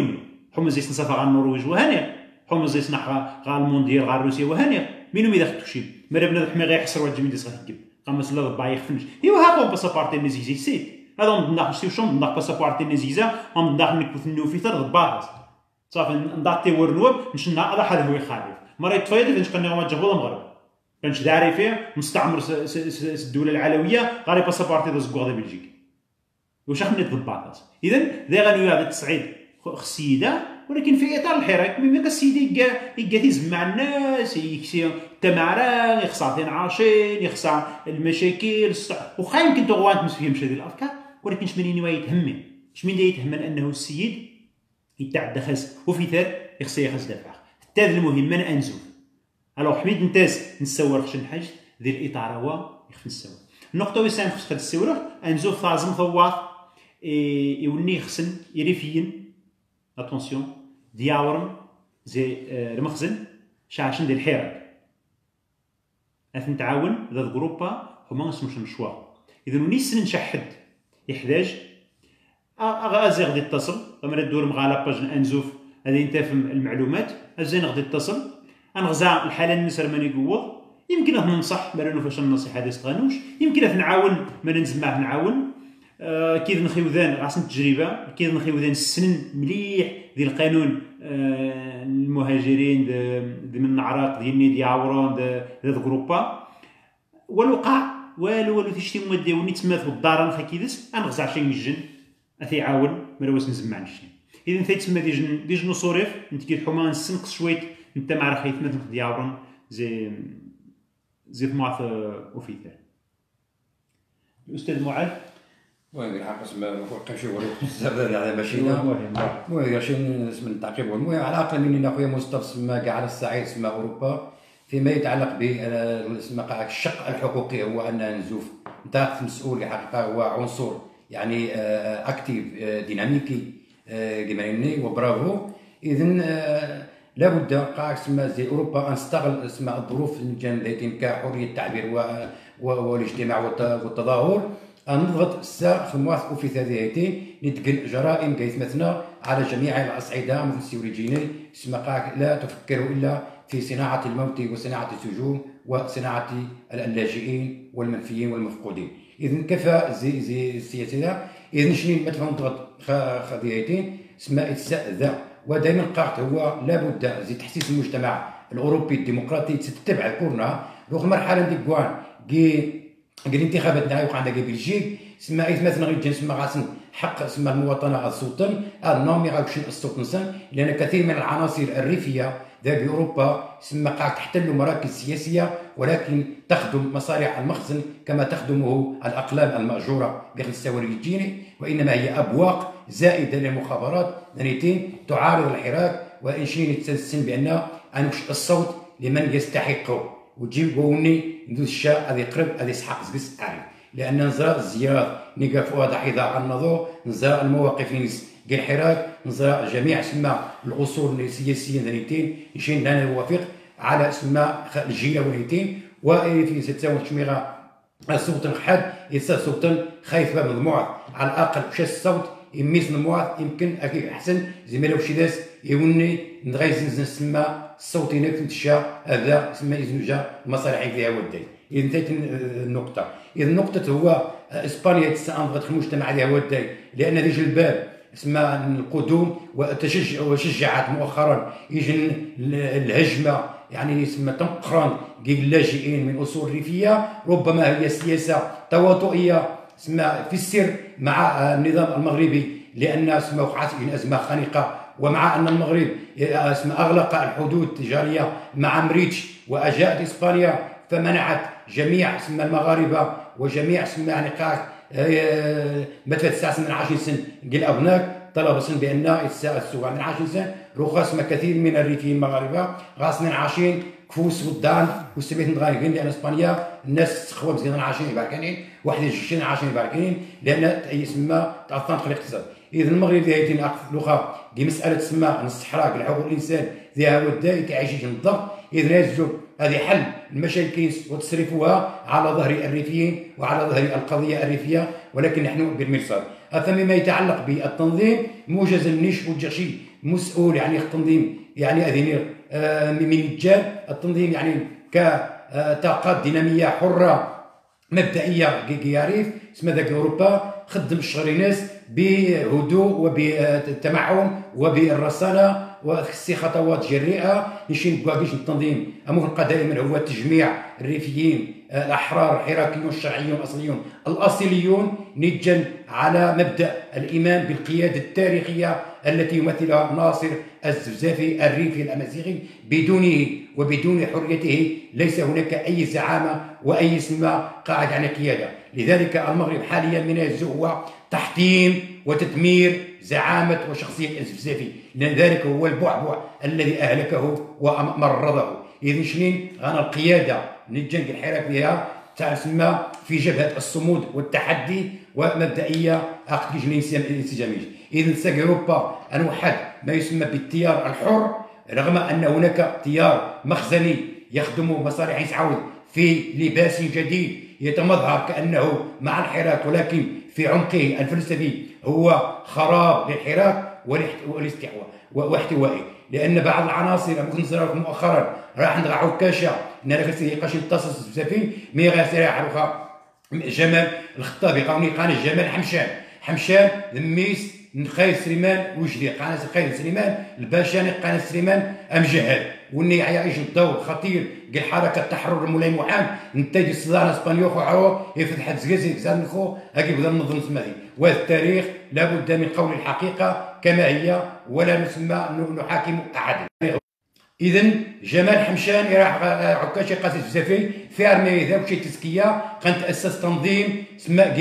A: مينو؟ زيت نسافر على النرويج وهاني. حمز زيت نحا غا المونديال غا روسيا وهاني. مينو مي داخل توشي مرة بنادم حمي غيحسر واحد جميل ديس غتكب قامس لا ضبع يخفنش. إيوا هاكو باسابورتي نزيزي سيت. هذا ندخل نشتي شون ندخل باسابورتي نزيزا ام ندخل نكبث النوفي ثر ضباط صافي ندعتي ورنوب مش هذا حد هو يخالف. مرة يتفايد فين شقنا ما جابوا المغرب كانش داري فيه مستعمر الدولة العلوية غادي باسابورتي داز كوغ بلجيك. واش خمني ضباط اذا ذا غنوي هذا التصعيد خسيده ولكن في إطار الحراك. مما السيدي يقا مع الناس يكسي التمارين يخسر عاشين يخسر المشاكل وخا يمكن تغوان تمس فيهم هذه الأفكار ولكن شمن نوايا يتهمن. شمن يتهمن أنه السيد يتعدى خاص وفي ثار يخسر يخس دافع التاد المهم من انزو الوغ حميد نتاس نسور خشن حاج ذي الاطار هو يخف نسور النقطة ويسان خص خد السورة انزو ثازم ثواث يوني خسن يريفين اتونسيون دياورم زي المخزن شاشن ديال الحراك اثن تعاون ذا الجروبا هما اسمش المشوار اذا ونيس نشحد يحتاج اغازي غادي يتصل غمر الدور مغالا باج انزوف هذه انت المعلومات ازين غادي يتصل انغزا الحالة النسر ماني يقوض. يمكن أن ننصح ما فاش النصيحه هذه تغنوش يمكن أن نعاون ما نزمع نعاون. آه كيف نخيوذان غاسن التجربة؟ كيف نخيوذان السنن مليح ديال القانون؟ آه المهاجرين دي من العراق ديال نيدي عوران ذا جروبا والوقع والو والو تشتي مودي وني تماث بالدار نخي كيدس انغزع شي مجن. أثي عاون مروس نزمع نشي اذا تسمى ديجن ديجن صوريف نتكي الحمان نسنقص شويت انت مع رخيت مثل ديابرن زي زي ثماث اوفيتر الأستاذ معاذ؟
B: المهم الحق اسمه فوق شي وريك بزاف على ماشينا. المهم شي اسم التعقيب. المهم على الأقل مني أخويا مصطفى سما كاع على الصعيد سما أوروبا فيما يتعلق ب سما الشق الحقوقي هو أن نزوف. أنت مسؤول الحقيقة هو عنصر يعني اكتيف ديناميكي كما وبرافو. اذا لابد قاع سما زي أوروبا نستغل سما الظروف الجانبيه كحريه التعبير والاجتماع والتظاهر. نضغط الساعة في المواثق في ثلاثيتين نتقل جرائم مثنى على جميع الأصعدة مثل السيوريجيني سما قاع لا تفكر إلا في صناعة الموت وصناعة السجون وصناعة اللاجئين والمنفيين والمفقودين. إذا كفى زي زي السياسة إذا شنو مثلا نضغط خضيتين سما ذا. ودائما قاعد هو لابد زي تحسيس المجتمع الأوروبي الديمقراطي تتبع كورنا روح مرحلة ديك كوان كي الانتخابات نتاعي وقع عندها بلجيك سما اي مثلا غير جنس ما غاسن حق سما المواطنة السلطان. النومي غاكشن السلطان لأن كثير من العناصر الريفية ذا أوروبا سما قاعد تحتل مراكز سياسية ولكن تخدم مصالح المخزن كما تخدمه الأقلام المأجورة داخل السواري الجيني وإنما هي أبواق زائده للمخابرات ذنيتين تعارض الحراك وان شيء تسلسل بأن أنوش الصوت لمن يستحقه وتجيب قوني ندوز الشاء هذه قرب هذه يسحق زبس عارف لأن نزرع الزيارات نقف واضح إذا النظور نزرع المواقف نيس الحراك نزرع جميع سما العصور السياسية ذنيتين نشين لنا نوافق على سما الجيلة وليتين وفي ستة شميغه الصوت حاد يسا صوت خايف مجموعة على الأقل مشى الصوت؟ يميز المواط يمكن أكيد أحسن. زي ما لو شي داس يوني نغيز نسمى الصوت هناك نتشا هذا سما يزنجا المصالح فيها ودي اذا انتهت النقطة اذا النقطة هو إسبانيا تستأنفض المجتمع عليها ودي لأن ذي الباب اسمها القدوم وتشجع وشجعت مؤخرا. يجي الهجمة يعني يسمى تنقران اللاجئين من أصول ريفية ربما هي سياسة تواطؤيه اسمها في السر مع النظام المغربي لأن اسمها وقعت أزمة خانقة ومع أن المغرب اسمها أغلق الحدود التجارية مع مريتش وأجاءت إسبانيا فمنعت جميع اسمها المغاربة وجميع اسمها يعني قاعد آه، مثل تسع سنين 10 سنه ديال ابناك طلب سن بأن السوق من عاش انسان رخص كثير من الريفيين المغاربة غاصنا عاشين كفوس ودان وسميت نتغايقين لأن إسبانيا الناس تخوى مزيان عاشين باركانين واحد يجيشين عاشين باركانين لأن يسمى تاثر في الاقتصاد اذا المغرب ذي لغة دي مسألة تسمى الصحراء الحقوق الإنسان ذي هو الداء كيعيش الضغط. اذا لازم هذه حل المشاكل وتصرفها على ظهر الريفيين وعلى ظهر القضية الريفيه ولكن نحن بالمرصاد. فيما يتعلق بالتنظيم موجز النيش وجشي مسؤول يعني التنظيم يعني آه، من مجال التنظيم يعني كطاقات دينامية حرة مبدئية كيعرف اسمها ذاك أوروبا خدم الشهر ناس بهدوء وبالتمعن وبالرصانه وخصي خطوات جريئة. نشين كواكيش التنظيم أمور دائما هو تجميع الريفيين الأحرار الحراكيون الشرعيون الأصليون. الاصيليون نجا على مبدأ الإيمان بالقيادة التاريخية التي يمثلها ناصر الزفزافي الريفي الأمازيغي بدونه وبدون حريته. ليس هناك أي زعامة وأي اسم قاعد عن القياده لذلك المغرب حاليا من هو تحطيم وتدمير زعامة وشخصية الزفزافي. لأن ذلك هو البعبع الذي أهلكه ومرضه. إذن شنين؟ غانا القيادة نجنك الحراك بها تسمى في جبهة الصمود والتحدي ومبدئية عقد الانسجامية. إذن ساق أوروبا أنوحد ما يسمى بالتيار الحر رغم أن هناك تيار مخزني يخدم مصالح يسعود في لباس جديد. يتمظهر كأنه مع الحراك ولكن في عمقه الفلسفي هو خراب للحراك والاستحواء واحتوائه. لأن بعض العناصر ممكن نصير مؤخرا. راح عند عكاشة ان راك يقاش يتصص بسفي مي غير جمال الخطابي قاوني قان جمال حمشان. حمشان ذميس نخيل سليمان وجدي قناة خير سليمان الباشاني قناة سليمان أمجهد وني يعيش الدور خطير قال حركة تحرر مولاي محمد نتاج الصدام اسبانيو خو عرو يفتح زكازي زان خو هاكي بدا نظم سماذي. وهذا التاريخ لابد من قول الحقيقة كما هي ولا نسمى نحاكم أحد. اذا جمال حمشان راح عكاشي قاسي بزافي في ارمي ذاك شي تزكية كان تاسس تنظيم سما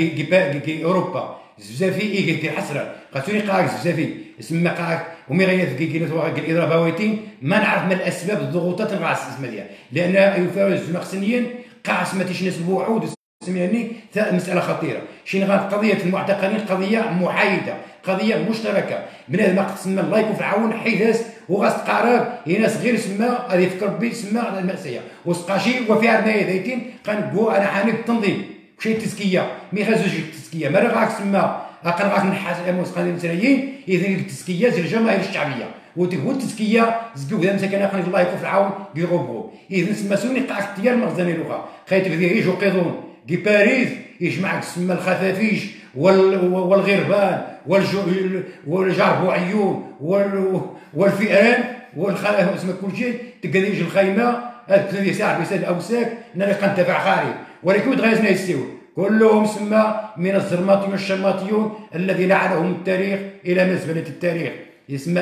B: أوروبا. زفزافي اي قلت حسرة. قاتوني قاعد زفزافي اسمى قاعد ومي غير في كيلو واحد الاضراب هويتين ما نعرف ما الأسباب الضغوطات نغا اسمها ديالها لأن يفاوز المقسنيين قاع ما تيشنس الوعود سمعني مسألة خطيرة. شي قضية المعتقلين قضية محايدة قضية مشتركة. بنادم قسم الله يكون في العون حيث وغاس قراب هي ناس غير سما غادي يفكر بي سما المأسية وسقاشي وفي عندنا ذايتين قنقو أنا حاني التنظيم. شي التزكيه مي خازوج التزكيه ما تسمى أقل غاك نحاس الاموس قانون المسريين اذا التزكيه زي الجماهير الشعبية. وتقول التزكيه زكو بدا مساكن اخر الله يكون في العون كيغوبو اذا سما سوني قاع اختيار مغزاني لغه خايت فيه يجو قيضون دي باريس يجمعك تسمى الخفافيش والغربان والجرب عيون والفئران والخلاف اسمه كل شيء. تلقى الخيمة هذا ساعة بيسال أوساك. نرى قنتفع خارج ولكن تغيزنا يستوي كلهم سمى من الزرماطيون الشماطيون الذي لعنهم التاريخ إلى مزبلة التاريخ. يسمى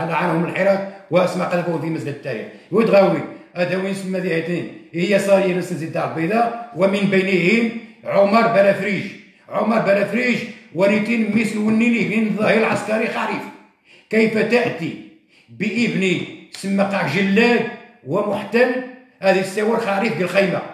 B: لعنهم الحراك واسمى قذفوه في مزبلة التاريخ. ويتغاوي هذا وين سمى ذي هي صارية نفس الدار البيضاء ومن بينهم عمر بلافريج. عمر بلافريج ولكن مثل ونيني من الظهير العسكري خريف. كيف تأتي بابن سمى قاع جلاد ومحتل؟ هذه السور خريف بالخيمة.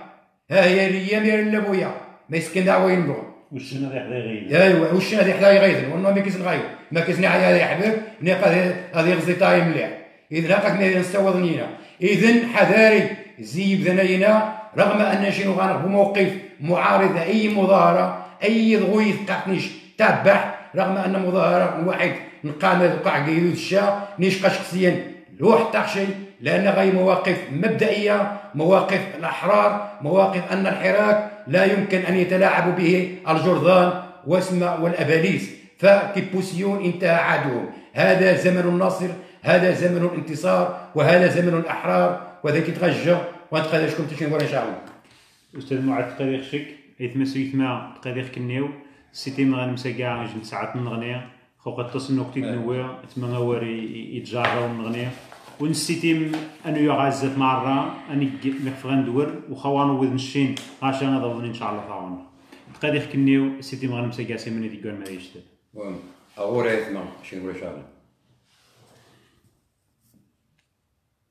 B: ها هي الأيام يا لأبويا ما يسكن دعوه ينبغ
A: وش هذا حدا يغيظ
B: ايوا وش هذا حدا ما كيس نغيظ ما كيس نعيا يا حبيب نيقا هذه غزي طاي مليح اذا لاقاك نستوض نينا. اذا حذاري زي بذنينا رغم أن شنو غنربو موقف معارض أي مظاهرة أي ضغويث قاعدنيش تبح رغم أن مظاهرة واحد نقام وقع قيود الشا نشقى شخصيا لو حتى شيء لأن غي مواقف مبدئية مواقف الأحرار مواقف أن الحراك لا يمكن أن يتلاعب به الجرذان واسم والأباليس. فكيبوسيون انتهى عهدهم هذا زمن الناصر هذا زمن الانتصار وهذا زمن الأحرار. وذاك يتغجى وأنت شكون تشين ورا ان شاء الله
A: أستاذ معاد تقرير شك ايت مسوي ثما تقرير كنيو. سيتي ما غنمسا كاع جن ساعات نغنيا. خوك تصنو كتيب نويا تما وري يتجاروا نغنيا ونسيتيم أنو يغازت مرة أني مكفغان دور وخوانو وذ نشين غاشا نظن إن شاء الله ثاون تقدير كنيو سيتيم غنمسا كاسي من ديكون ما يشتد
B: أغورا يثما شنو ولا شغله